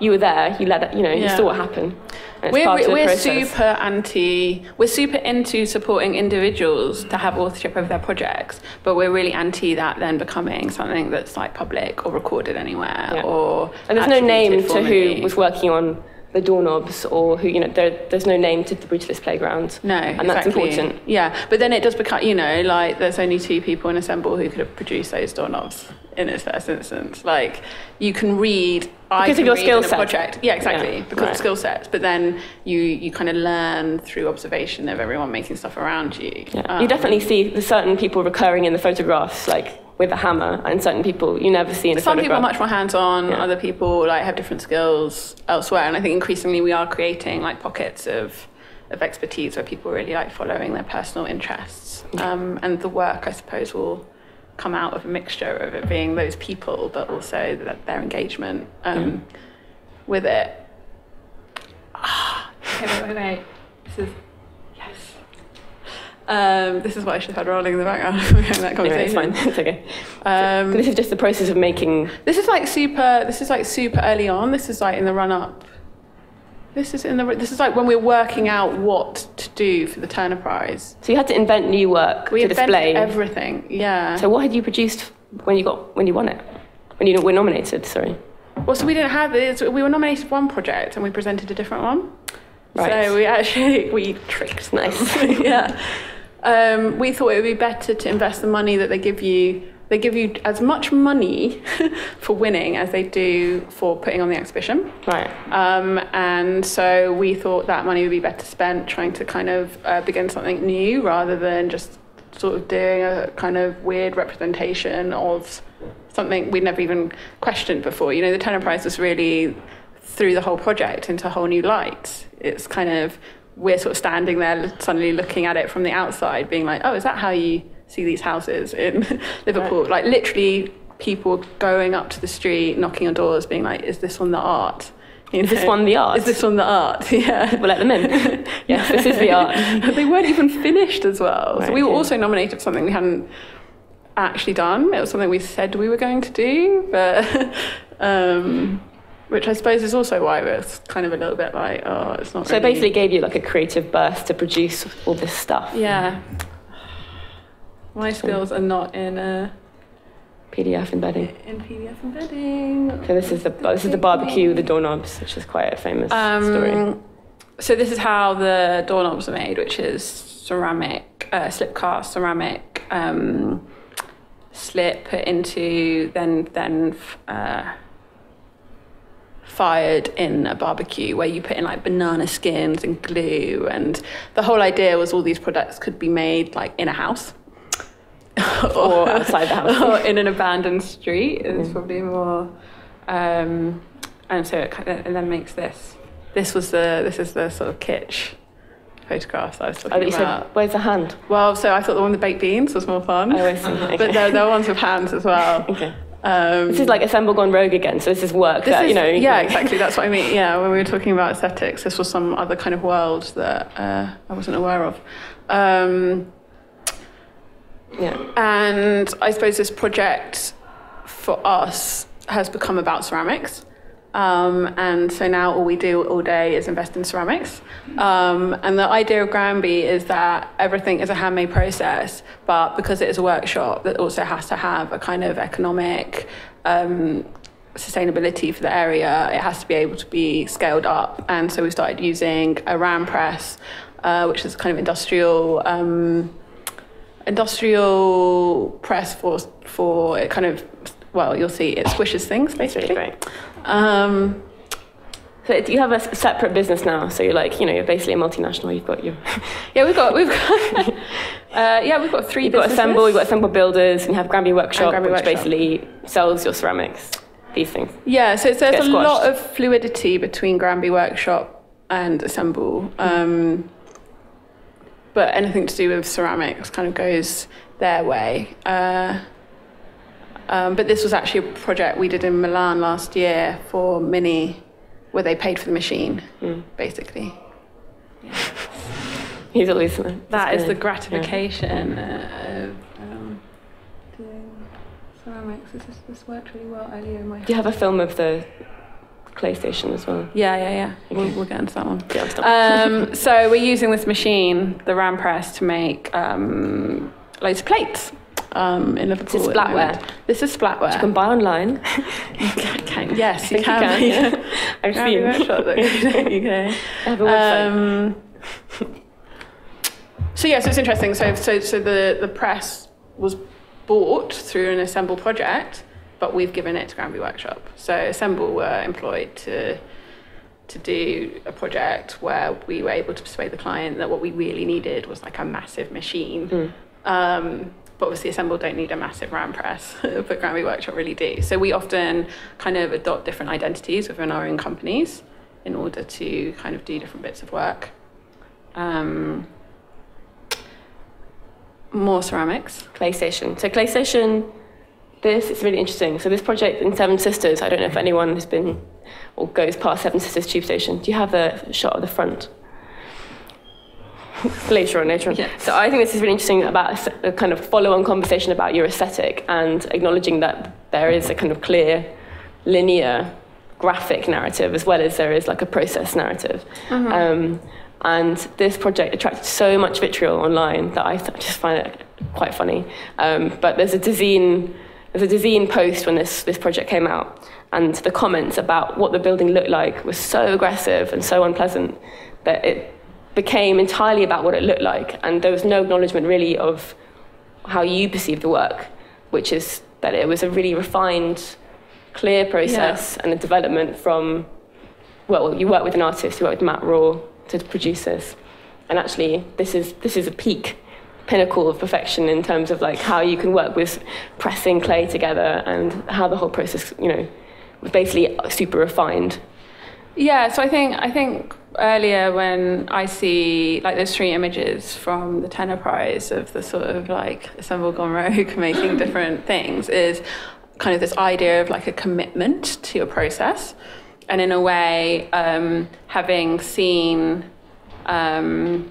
you were there, you let it, you know, you saw what happened. We're, of we're super anti, we're super into supporting individuals to have authorship over their projects, but we're really anti that then becoming something that's like public or recorded anywhere Yeah. or. And there's no name attributed to who was working on the doorknobs or who, you know, there, there's no name to the Brutalist Playground. No, And that's exactly. important. Yeah, but then it does become, you know, like there's only two people in Assemble who could have produced those doorknobs in its first instance. Like you can read, I Because of your skill set. project. Yeah, exactly, Yeah, because right. of skill sets. But then you you kind of learn through observation of everyone making stuff around you. Yeah. Um, you definitely see the certain people recurring in the photographs, like with a hammer, and certain people you never see in a Some people are much more hands-on. Yeah. Other people like have different skills elsewhere, and I think increasingly we are creating like pockets of of expertise where people really like following their personal interests. Um, and the work, I suppose, will come out of a mixture of it being those people, but also that their engagement um, with it. Ah, okay, wait, wait, wait. This is. Um, this is what I should have had rolling in the background. [laughs] Having Anyway, it's fine. [laughs] It's okay. Um, this is just the process of making. this is like super. This is like super early on. This is like in the run up. This is in the. This is like when we're working out what to do for the Turner Prize. So you had to invent new work We to display. everything. Yeah. So what had you produced when you got when you won it? When you were nominated? Sorry. well, so we didn't have this. We were nominated for one project and we presented a different one. Right. So we actually [laughs] we tricked. Nice. yeah. Um, we thought it would be better to invest the money that they give you. They give you as much money [laughs] for winning as they do for putting on the exhibition. Right. Um, and so we thought that money would be better spent trying to kind of uh, begin something new rather than just sort of doing a kind of weird representation of something we'd never even questioned before. You know, the Turner Prize was really threw the whole project into a whole new light. It's kind of we're sort of standing there suddenly looking at it from the outside, being like, oh, is that how you see these houses in [laughs] Liverpool? Like literally people going up to the street, knocking on doors, being like, "Is this one the art?" You Is this one the art? Is this one the art? [laughs] Yeah. We'll let them in. [laughs] yes, this is the art. they weren't even finished as well. Right, so we were okay. also nominated for something we hadn't actually done. It was something we said we were going to do, but um, which I suppose is also why it's kind of a little bit like, oh, it's not. So it basically gave you like a creative burst to produce all this stuff. yeah. My skills are not in uh, PDF embedding. in PDF embedding. So this is the this is the barbecue the doorknobs, which is quite a famous story. Um, so this is how the doorknobs are made, which is ceramic, uh, slip cast ceramic, um, slip put into then then uh, fired in a barbecue where you put in like banana skins and glue, and the whole idea was all these products could be made like in a house. [laughs] Or outside the house. or in an abandoned street is probably more um, and so it kind of, and then makes this this was the this is the sort of kitsch photographs I was talking Oh, you about said, where's the hand? well so I thought the one with baked beans was more fun Oh, I see. Okay. but there, there are ones with hands as well [laughs] Okay. Um, This is like Assemble Gone Rogue again. So this is work this that, is- you know. yeah exactly that's what I mean yeah when we were talking about aesthetics this was some other kind of world that uh, I wasn't aware of um, Yeah. And I suppose this project for us has become about ceramics. Um, and so now all we do all day is invest in ceramics. Um, and the idea of Granby is that everything is a handmade process, but because it is a workshop that also has to have a kind of economic um, sustainability for the area, it has to be able to be scaled up. And so we started using a ram press, uh, which is kind of industrial. Um, industrial press for for it kind of well you'll see it squishes things basically great. um So you have a separate business now. So you're like, you know, you're basically a multinational. You've got your, [laughs] yeah we've got we've got [laughs] uh, yeah we've got 3 you've got. Assemble, you've got Assemble Builders, and you have Granby Workshop, Granby which Workshop. basically sells your ceramics, these things. yeah so there's a lot of fluidity between Granby Workshop and Assemble um but anything to do with ceramics kind of goes their way uh um, but this was actually a project we did in Milan last year for Mini, where they paid for the machine, Mm. basically. [laughs] He's always uh, That is the yeah. gratification uh, of um, doing ceramics. This, this worked really well earlier in my. Do you have a film of the clay station as well? Yeah, yeah, yeah. We'll, we'll get into that one. Yeah, I'm stuck. Um, [laughs] so we're using this machine, the RAM press, to make um, loads of plates. Um, in Liverpool. This is at splatware. This is splatware. [laughs] you can buy online. Can- yes, you can. you can. I've seen. Workshop, though. you go. Have a website. Um, so yeah, so it's interesting. So so so the the press was bought through an Assemble project, but we've given it to Granby Workshop. So Assemble were employed to to do a project where we were able to persuade the client that what we really needed was like a massive machine. Mm. Um, but obviously Assemble don't need a massive RAM press, [laughs] but Granby Workshop really do. So we often kind of adopt different identities within our own companies in order to kind of do different bits of work. Um, more ceramics. Clay Station. So Clay Station, this is really interesting. So this project in Seven Sisters, I don't know if anyone has been or goes past Seven Sisters Tube Station. Do you have a shot of the front? [laughs] later on, later on. Yeah. So I think this is really interesting about a kind of follow-on conversation about your aesthetic and acknowledging that there is a kind of clear, linear, graphic narrative as well as there is like a process narrative. Um, and this project attracted so much vitriol online that I th- just find it quite funny. Um, but there's a Dezeen, there's a Dezeen post when this, this project came out, and the comments about what the building looked like was so aggressive and so unpleasant that it became entirely about what it looked like, and there was no acknowledgement really of how you perceive the work, which is that it was a really refined, clear process and a development from, well, you work with an artist, you work with Matt Raw to produce this. And actually, this is, this is a peak, pinnacle of perfection in terms of like how you can work with pressing clay together and how the whole process, you know, was basically super refined. Yeah, so I think I think earlier when I see like those three images from the Turner Prize of the sort of like Assemble Gone Rogue [laughs] making different things is kind of this idea of like a commitment to a process. And in a way, um, having seen um,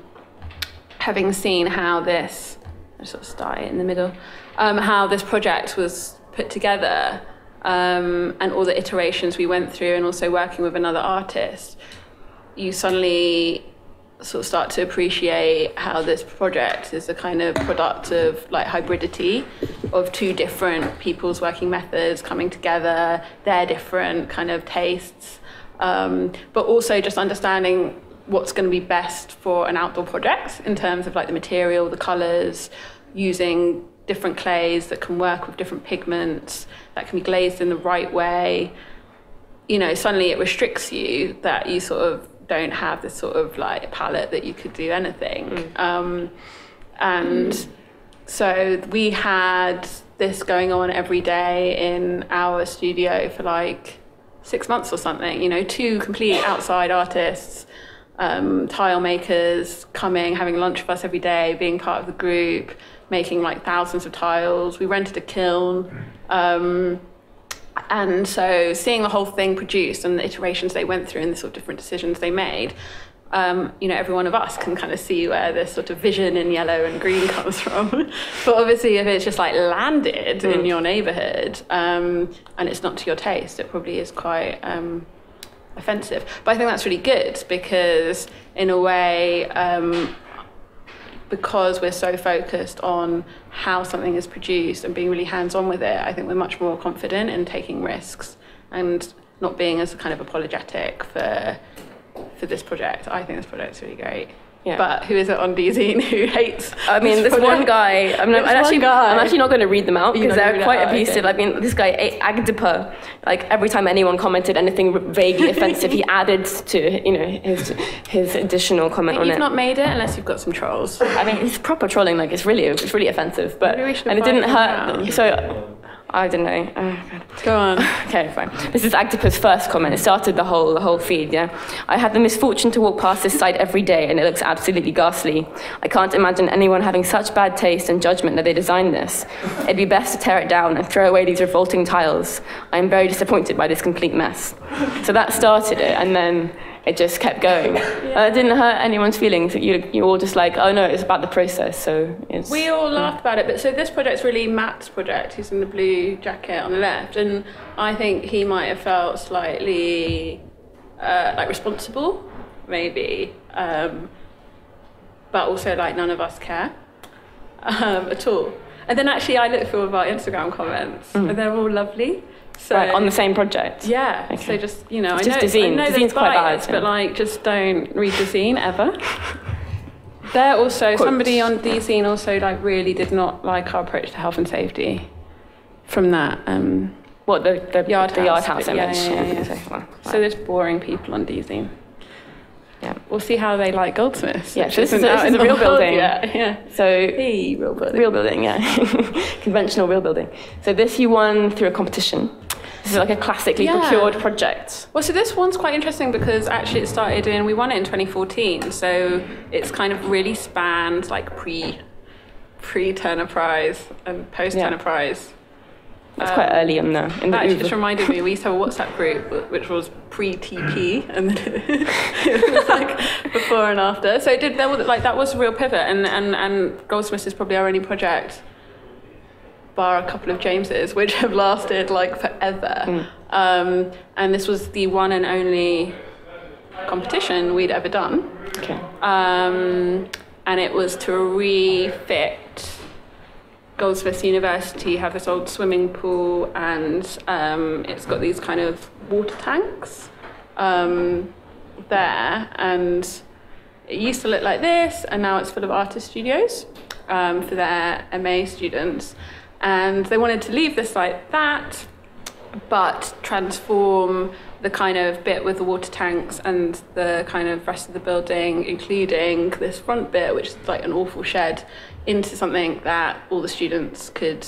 having seen how this I sort of start in the middle, um, how this project was put together um, and all the iterations we went through, and also working with another artist, you suddenly sort of start to appreciate how this project is a kind of product of like hybridity of two different people's working methods coming together, their different kind of tastes, um, but also just understanding what's going to be best for an outdoor project in terms of like the material, the colors, using different clays that can work with different pigments, that can be glazed in the right way. You know, suddenly it restricts you that you sort of don't have this sort of like palette that you could do anything. Mm. Um, and mm. so we had this going on every day in our studio for like six months or something, you know, two complete outside artists um, tile makers coming, having lunch with us every day, being part of the group, making like thousands of tiles. We rented a kiln. Um, and so seeing the whole thing produced and the iterations they went through and the sort of different decisions they made, um, you know, every one of us can kind of see where this sort of vision in yellow and green [laughs] comes from. but obviously, if it's just like landed mm. in your neighborhood um, and it's not to your taste, it probably is quite um, offensive. But I think that's really good because, in a way, um, because we're so focused on how something is produced and being really hands on with it, I think we're much more confident in taking risks and not being as kind of apologetic for for this project. I think this project's really great. Yeah. But who is it on Dezeen who hates? I mean, this, one guy. I'm, not, I'm actually, guy. I'm actually not going to read them out because they're quite abusive. Okay. I mean, this guy Agdipa. Like every time anyone commented anything vaguely [laughs] offensive, he added to you know his his additional comment on you've it. You've not made it unless you've got some trolls. I mean, it's proper trolling. Like it's really it's really offensive. But and it didn't hurt. So I don't know. Oh, Go on. [sighs] Okay, fine. This is Agdipa's first comment. It started the whole the whole feed. Yeah, I had the misfortune to walk past this site every day, and it looks absolutely ghastly. I can't imagine anyone having such bad taste and judgment that they designed this. It'd be best to tear it down and throw away these revolting tiles. I am very disappointed by this complete mess. So that started it, and then it just kept going. Yeah. Uh, it didn't hurt anyone's feelings. You you all just like, oh no, it's about the process. So it's. We all laughed about it, but so this project's really Matt's project. He's in the blue jacket on the left, and I think he might have felt slightly uh, like responsible, maybe, um, but also like none of us care um, at all. And then actually, I looked through all of our Instagram comments, mm. and they're all lovely. So right, on the same project. Yeah. Okay. So just you know, it's I just know, I know Dezeen's quite bad, but like just don't read Dezeen ever. [laughs] There also Quotes. somebody on Dezeen also like really did not like our approach to health and safety. From that. Um, what the the yard the house, yard house image. Yeah, yeah, yeah. So there's boring people on Dezeen. Yeah, we'll see how they like goldsmiths. Yeah, so this is, a, this is a real building. Yeah, [laughs] yeah. So hey, real building. Real building, yeah. [laughs] Conventional real building. So this you won through a competition. This is like a classically yeah. procured project. Well, so this one's quite interesting because actually it started in we won it in 2014, so it's kind of really spanned like pre pre Turner Prize and post Turner yeah. Prize. That's um, quite early in the in the. That actually just reminded me. We used to have a WhatsApp group which was pre TP, and then [laughs] it was like before and after. So it did. There was like that was a real pivot, and and and Goldsmiths is probably our only project bar a couple of Jameses, which have lasted like forever. Mm. Um, and this was the one and only competition we'd ever done. Okay. Um, and it was to refit Goldsmiths University have this old swimming pool and um, it's got these kind of water tanks um, there and it used to look like this and now it's full of artist studios um, for their MA students and they wanted to leave this like that, but transform the kind of bit with the water tanks and the kind of rest of the building, including this front bit, which is like an awful shed, into something that all the students could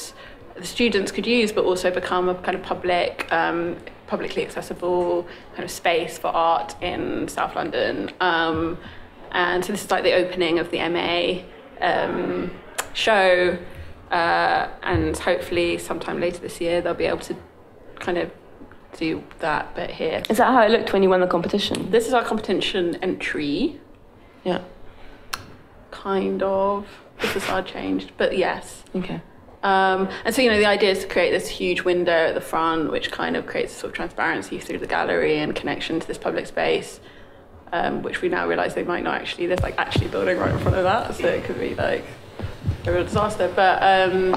the students could use, but also become a kind of public, um, publicly accessible kind of space for art in South London. Um, and so this is like the opening of the MA um, show Uh, and hopefully, sometime later this year, they'll be able to kind of do that bit here. Is that how it looked when you won the competition? This is our competition entry, Yeah. kind of. The facade changed, but yes. Okay. Um, and so, you know, the idea is to create this huge window at the front, which kind of creates a sort of transparency through the gallery and connection to this public space, um, which we now realise they might not actually, there's like actually a building right in front of that, so it could be like a real disaster. But, um,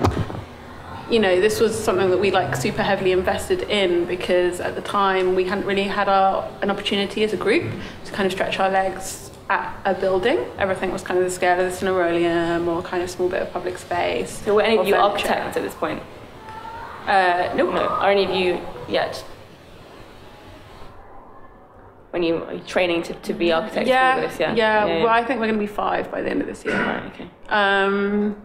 you know, this was something that we like super heavily invested in because at the time we hadn't really had our, an opportunity as a group to kind of stretch our legs at a building. Everything was kind of the scale of the Cineroleum or kind of small bit of public space. So were any of you architects at this point? Uh, nope. No. Are any of you yet? When you are training to, to be architects Yeah, for this, yeah? yeah, yeah, Well, I think we're going to be five by the end of this year. Right, okay. Um,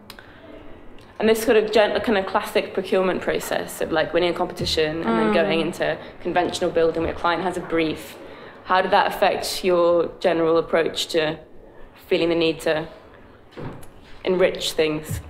And this sort of gen- kind of classic procurement process of like winning a competition and then going into conventional building where a client has a brief. How did that affect your general approach to feeling the need to enrich things?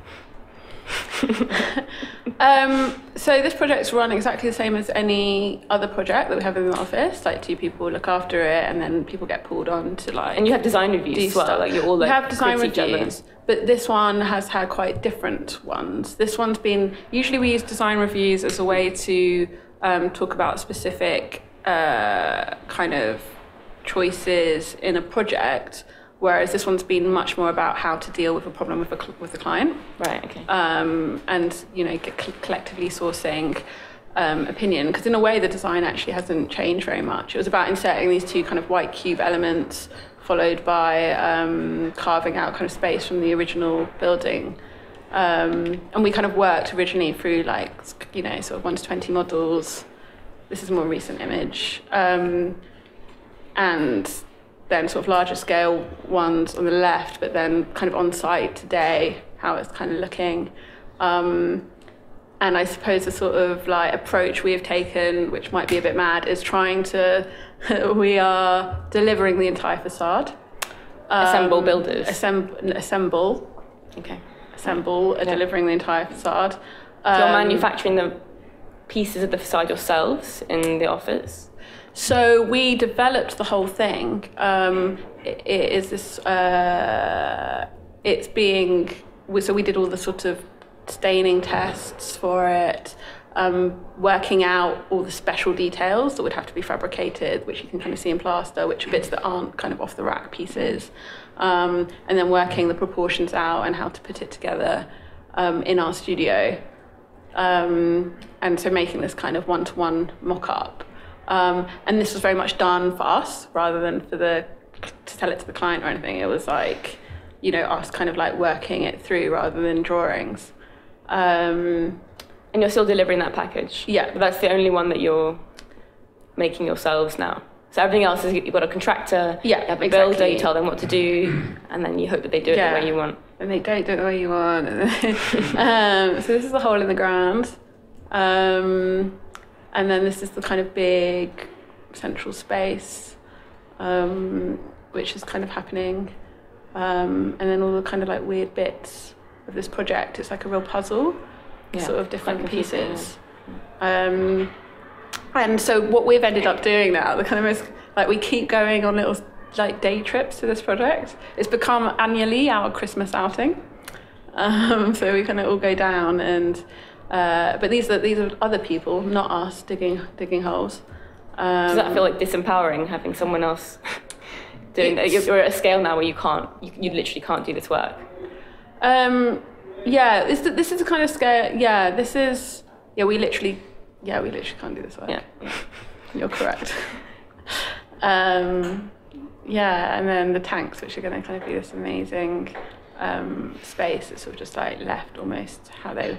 [laughs] um, so this project's run exactly the same as any other project that we have in the office. Like two people look after it, and then people get pulled on to like. And you have design reviews as well, like you're all we like have design quiz each other. reviews, but this one has had quite different ones. This one's been usually we use design reviews as a way to um, talk about specific uh, kind of choices in a project, whereas this one's been much more about how to deal with a problem with a with the client Right, okay. um, and you know collectively sourcing um, opinion because in a way the design actually hasn't changed very much. It was about inserting these two kind of white cube elements followed by um, carving out kind of space from the original building. Um, and we kind of worked originally through like you know sort of one to twenty models. This is a more recent image, um, and then sort of larger scale ones on the left, but then kind of on site today, how it's kind of looking. Um, and I suppose the sort of like approach we have taken, which might be a bit mad, is trying to, [laughs] we are delivering the entire facade. Assemble builders. Assemble, assemble, okay. assemble, uh, delivering the entire facade. So you're Um, manufacturing the pieces of the facade yourselves in the office? So we developed the whole thing. Um, it, it is this. Uh, it's being. So we did all the sort of staining tests for it, um, working out all the special details that would have to be fabricated, which you can kind of see in plaster, which are bits that aren't kind of off the rack pieces, um, and then working the proportions out and how to put it together um, in our studio. Um, and so making this kind of one-to-one mock-up. Um, and this was very much done for us rather than for the to tell it to the client or anything. It was like, you know, us kind of like working it through rather than drawings. Um, And you're still delivering that package? Yeah. But that's the only one that you're making yourselves now? So everything else is you've got a contractor, Yeah, you have a exactly. builder, you tell them what to do, [clears throat] and then you hope that they do it Yeah. the way you want. and they don't do it the way you want. [laughs] [laughs] um, so this is the hole in the ground. Um, and then this is the kind of big central space, um, which is kind of happening. Um, and then all the kind of like weird bits of this project. It's like a real puzzle, Yeah, sort of different pieces. Um, and so what we've ended up doing now, the kind of most like we keep going on little like day trips to this project. It's become annually our Christmas outing. [laughs] Um, so we kind of all go down and uh, but these are these are other people, not us, digging digging holes. Um, Does that feel like disempowering having someone else [laughs] doing that? You're, you're at a scale now where you can't, you, you literally can't do this work. Um, yeah, this this is the kind of scale. Yeah, this is yeah. We literally yeah we literally can't do this work. Yeah. You're correct. um, yeah, and then the tanks, which are going to kind of be this amazing um, space. It's sort of just like left almost how they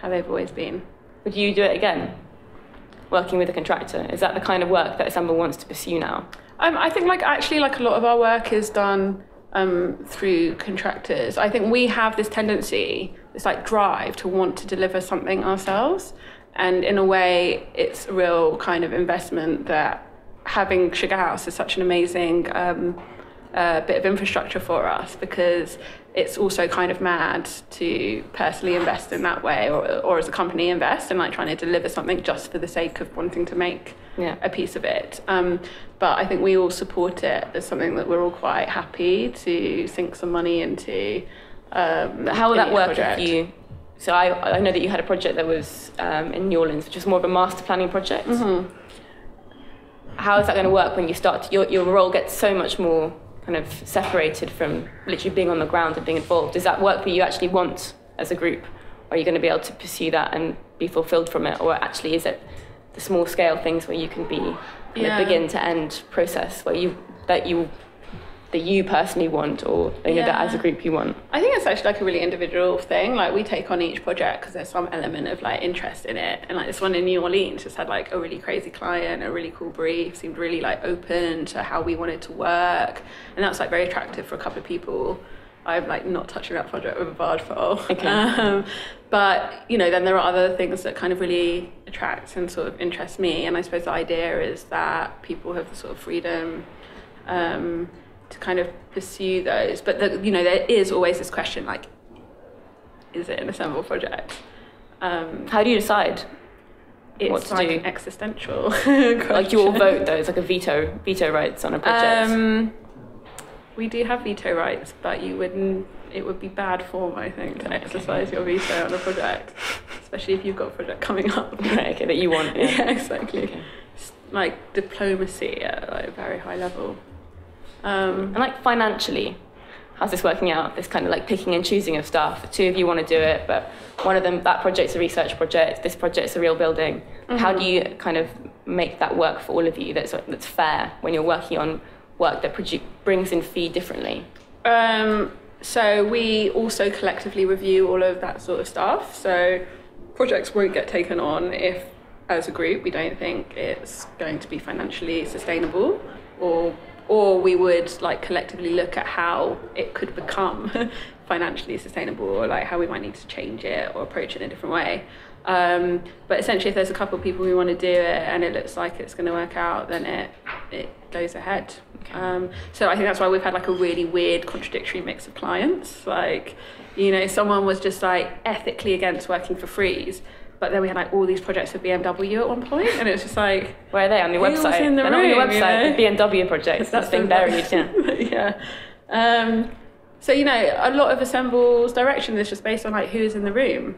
how they've always been. Would you do it again? Working with a contractor? Is that the kind of work that Assemble wants to pursue now? Um, I think like actually like a lot of our work is done um, through contractors. I think we have this tendency, this like drive to want to deliver something ourselves, and in a way, it's a real kind of investment that having Sugar House is such an amazing um, uh, bit of infrastructure for us because it's also kind of mad to personally invest in that way or, or as a company invest and like trying to deliver something just for the sake of wanting to make Yeah. a piece of it. Um, but I think we all support it as something that we're all quite happy to sink some money into. Um, how will that work project. if you? So I, I know that you had a project that was um, in New Orleans, which is more of a master planning project. Mm-hmm. How is that going to work when you start? To, your your role gets so much more kind of separated from literally being on the ground and being involved. Is that work that you actually want as a group? Are you going to be able to pursue that and be fulfilled from it, or actually is it the small scale things where you can be Yeah. begin to end process where you that you that you personally want, or you know, that as a group you want? I think it's actually like a really individual thing. Like we take on each project because there's some element of like interest in it. And like this one in New Orleans just had like a really crazy client, a really cool brief, seemed really like open to how we wanted to work, and that's like very attractive for a couple of people. I'm like not touching that project with a barge pole. Okay. [laughs] Um, but you know, then there are other things that kind of really attract and sort of interest me. And I suppose the idea is that people have the sort of freedom um, to kind of pursue those. But the, you know, there is always this question like, is it an assemble project? Um, How do you decide? it's What to like do? an existential. [laughs] Like you all vote though, it's like a veto veto rights on a project. Um, we do have veto rights, but you wouldn't. It would be bad form, I think, to exercise your veto on a project, especially if you've got a project coming up. [laughs] right, okay, that you want. Yeah. [laughs] yeah, exactly. Okay. Like diplomacy at like a very high level. Um, And like financially, how's this working out? This kind of like picking and choosing of stuff. The two of you want to do it, but one of them, that project's a research project, this project's a real building. How do you kind of make that work for all of you that's, that's fair when you're working on work that produ- brings in fee differently? Um, so we also collectively review all of that sort of stuff. So projects won't get taken on if, as a group, we don't think it's going to be financially sustainable, or or we would like collectively look at how it could become [laughs] financially sustainable, or like how we might need to change it or approach it in a different way. Um, but essentially, if there's a couple of people who want to do it and it looks like it's going to work out, then it it goes ahead. Um, so I think that's why we've had like a really weird, contradictory mix of clients. Like, you know, someone was just like ethically against working for Frieze, but then we had like all these projects with BMW at one point, and it was just like, Where are they on the Who's website? in the They're not on your room, you website. know? The BMW projects. That's been buried. Yeah. [laughs] yeah. Um, so you know, a lot of Assemble's direction is just based on like who's in the room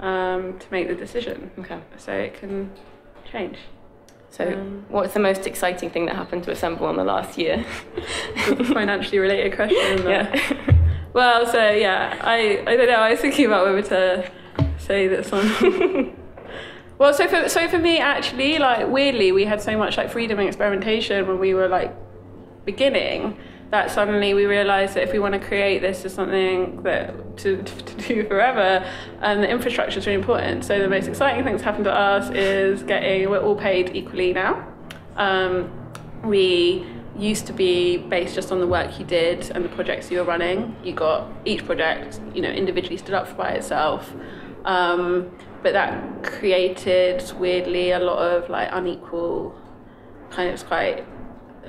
um, to make the decision, Okay. so it can change. So, Um, what's the most exciting thing that happened to Assemble in the last year? [laughs] financially related question. [laughs] Yeah. Well, so yeah, I, I don't know. I was thinking about whether to say this [laughs] one. well, so for so for me, actually, like weirdly, we had so much like freedom and experimentation when we were like beginning that suddenly we realized that if we want to create this as something that to, [laughs] to do forever, and the infrastructure is really important. So the most exciting thing that's happened to us is getting we're all paid equally now. Um, we used to be based just on the work you did and the projects you were running. You got each project, you know, individually stood up by itself. Um, but that created weirdly a lot of like unequal kind of quite uh,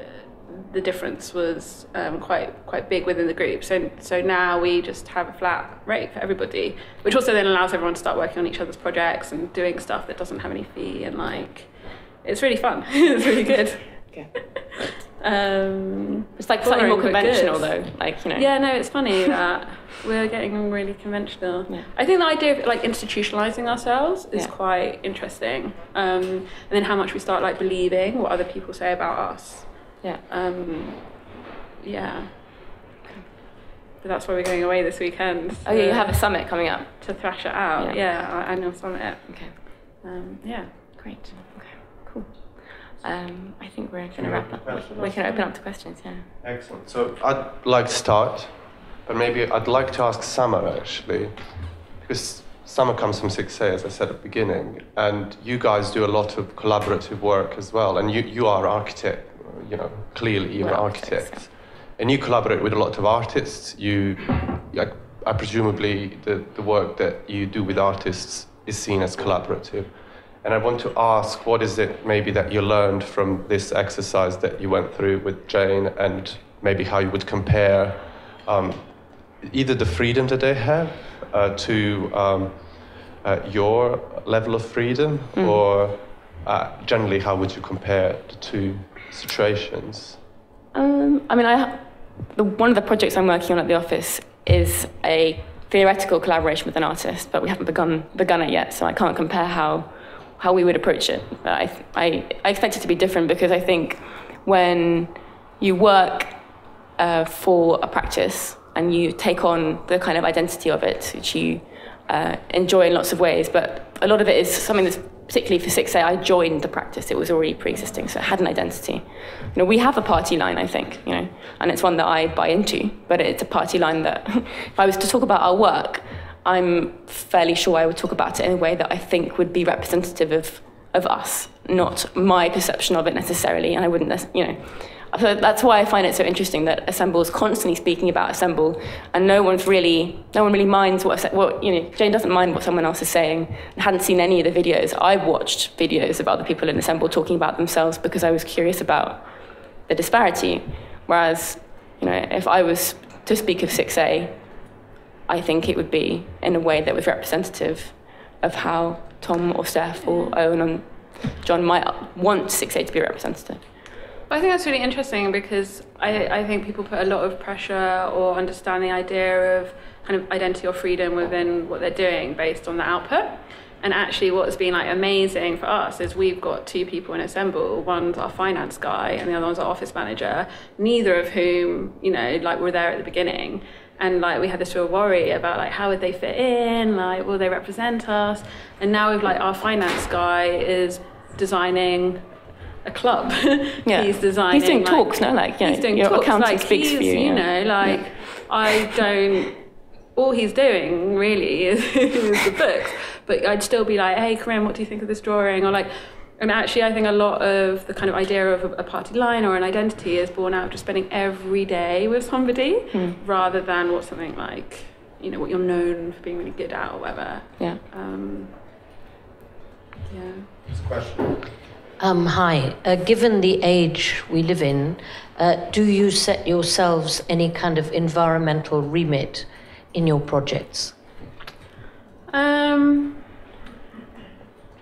the difference was um, quite quite big within the group. So so now we just have a flat rate for everybody, which also then allows everyone to start working on each other's projects and doing stuff that doesn't have any fee and like it's really fun. [laughs] it's really good. Okay. [laughs] Um, It's like slightly more conventional though. Like you know. yeah, no, it's funny that we're getting really conventional. Yeah. I think the idea of like institutionalizing ourselves is Yeah. quite interesting, um, and then how much we start like believing what other people say about us. Yeah. Um, yeah. But that's why we're going away this weekend. Oh yeah, you have a summit coming up. to thrash it out. Yeah. Yeah, our annual summit. Okay. Um, yeah. Great. Okay. Cool. Um, I think we're going to wrap open up. questions? We can open up to questions. Yeah. Excellent. So I'd like to start, but maybe I'd like to ask Summer actually, because Summer comes from 6A, as I said at the beginning, and you guys do a lot of collaborative work as well, and you, you are architect, you know, clearly you're an architects, architect. And you collaborate with a lot of artists. You, like, I presumably the, the work that you do with artists is seen as collaborative. And I want to ask, what is it maybe that you learned from this exercise that you went through with Jane, and maybe how you would compare um, either the freedom that they have uh, to um, uh, your level of freedom, Mm. or uh, generally, how would you compare the two situations? Um, I mean, I the, one of the projects I'm working on at the office is a theoretical collaboration with an artist, but we haven't begun begun it yet, so I can't compare how how we would approach it. But I, I, I expect it to be different because I think when you work uh, for a practice and you take on the kind of identity of it, which you uh, enjoy in lots of ways, but a lot of it is something that's particularly for 6A, I joined the practice. It was already pre-existing, so it had an identity. You know, we have a party line, I think, you know, and it's one that I buy into, but it's a party line that [laughs] if I was to talk about our work, I'm fairly sure I would talk about it in a way that I think would be representative of, of us, not my perception of it necessarily, and I wouldn't, you know, so that's why I find it so interesting that Assemble is constantly speaking about Assemble, and no one's really, no one really minds what, what you know. Jane doesn't mind what someone else is saying. and hadn't seen any of the videos. I watched videos of other people in Assemble talking about themselves because I was curious about the disparity. Whereas, you know, if I was to speak of 6A, I think it would be in a way that was representative of how Tom or Steph or Owen and John might want 6A to be representative. I think that's really interesting because I, I think people put a lot of pressure or understand the idea of kind of identity or freedom within what they're doing based on the output. And actually, what's been like amazing for us is we've got two people in Assemble. One's our finance guy, and the other one's our office manager. Neither of whom, you know, like were there at the beginning. And like we had this real worry about like how would they fit in, like will they represent us? And now we've like our finance guy is designing a club. [laughs] Yeah. he's designing. He's doing like- talks, no? Like, you he's doing your talks. accountant like, speaks for he's, you, You yeah. know, like I don't. All he's doing really is, [laughs] is the books. But I'd still be like, hey, Corinne, what do you think of this drawing? Or like, and actually, I think a lot of the kind of idea of a, a party line or an identity is born out of just spending every day with somebody, Hmm. rather than what something like, you know, what you're known for being really good at or whatever. Yeah. Um, yeah. Question. Um, hi. Uh, given the age we live in, uh, do you set yourselves any kind of environmental remit in your projects? Um,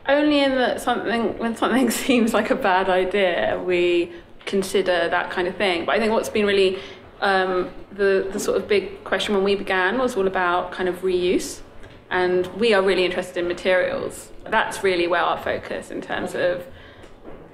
only in that something when something [laughs] seems like a bad idea, we consider that kind of thing. But I think what's been really um, the the sort of big question when we began was all about kind of reuse, and we are really interested in materials. That's really where our focus in terms of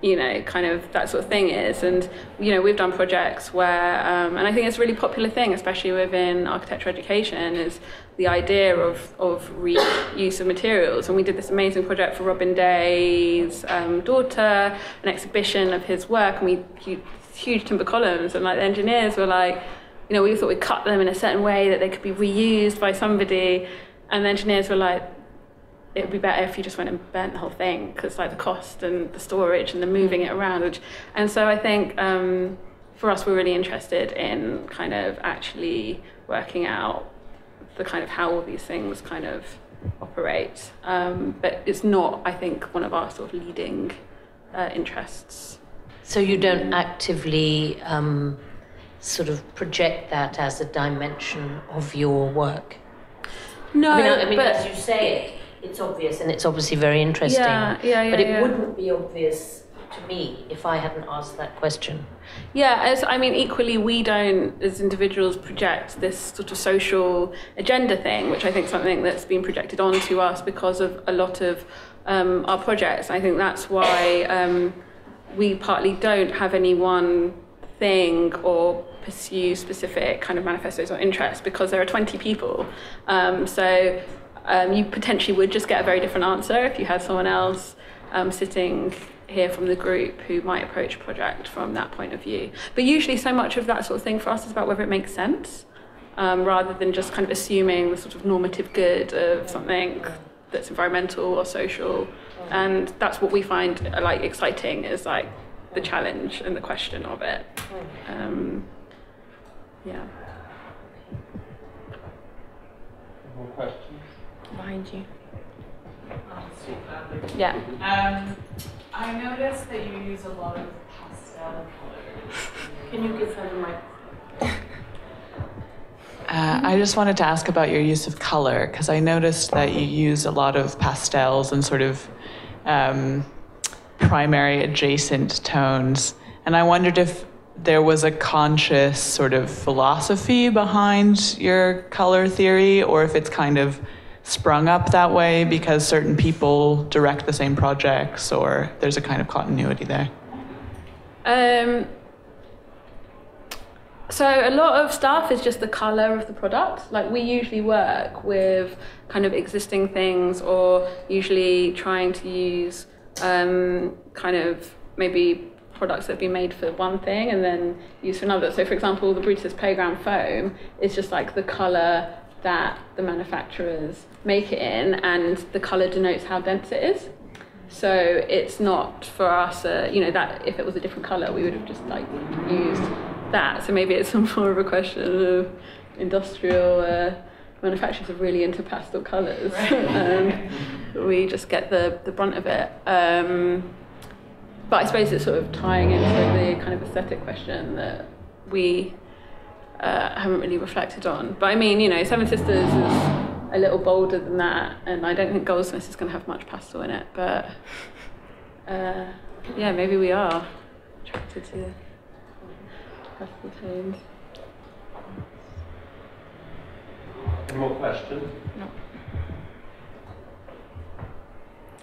you know, kind of that sort of thing is. And, you know, we've done projects where, um, and I think it's a really popular thing, especially within architecture education, is the idea of, of reuse of materials. And we did this amazing project for Robin Day's um, daughter, an exhibition of his work, and we hu- huge timber columns, and like the engineers were like, you know, we thought we'd cut them in a certain way that they could be reused by somebody, and the engineers were like, it would be better if you just went and burnt the whole thing because like the cost and the storage and the moving it around. Which, and so i think um, for us we're really interested in kind of actually working out the kind of how all these things kind of operate. Um, but it's not i think one of our sort of leading uh, interests. So you don't actively um, sort of project that as a dimension of your work? no I mean, I mean but as you say it, it's obvious and it's obviously very interesting. Yeah, yeah, yeah, But it yeah. wouldn't be obvious to me if I hadn't asked that question. Yeah, as I mean, equally, we don't, as individuals, project this sort of social agenda thing, which I think is something that's been projected onto us because of a lot of um, our projects. I think that's why um, we partly don't have any one thing or pursue specific kind of manifestos or interests because there are 20 people. Um, so um, you potentially would just get a very different answer if you had someone else um, sitting here from the group who might approach project from that point of view. But usually, so much of that sort of thing for us is about whether it makes sense, um, rather than just kind of assuming the sort of normative good of something that's environmental or social. And that's what we find uh, like exciting is like the challenge and the question of it. Um, yeah. Behind you. Yeah. Um, I noticed that you use a lot of pastel colors. Can you give her the mic? Uh, I just wanted to ask about your use of color because I noticed that you use a lot of pastels and sort of um, primary adjacent tones. And I wondered if there was a conscious sort of philosophy behind your color theory or if it's kind of sprung up that way because certain people direct the same projects or there's a kind of continuity there. Um, so a lot of stuff is just the color of the product. Like we usually work with kind of existing things or usually trying to use um, kind of maybe products that have been made for one thing and then used for another. So for example, the Brutalist Playground foam is just like the color that the manufacturers make it in and the color denotes how dense it is. So it's not for us, uh, you know, that if it was a different color, we would have just like used that. So maybe it's [laughs] some more of a question of industrial uh, manufacturers are really into pastel colours. [laughs] um, we just get the, the brunt of it. Um, but I suppose it's sort of tying into the kind of aesthetic question that we uh, haven't really reflected on. But I mean, you know, Seven Sisters is a little bolder than that, and I don't think Goldsmith is going to have much pastel in it. But uh, yeah, maybe we are attracted to pastel tones. Any more questions? No.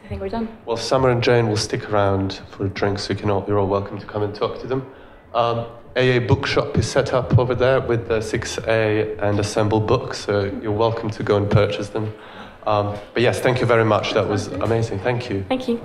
I think we're done. Well, Summer and Jane will stick around for drinks. so you can all, you're all welcome to come and talk to them. Um, AA Bookshop is set up over there with the 6A and Assemble books, so you're welcome to go and purchase them. Um, but yes, thank you very much. That was amazing. Thank you. Thank you.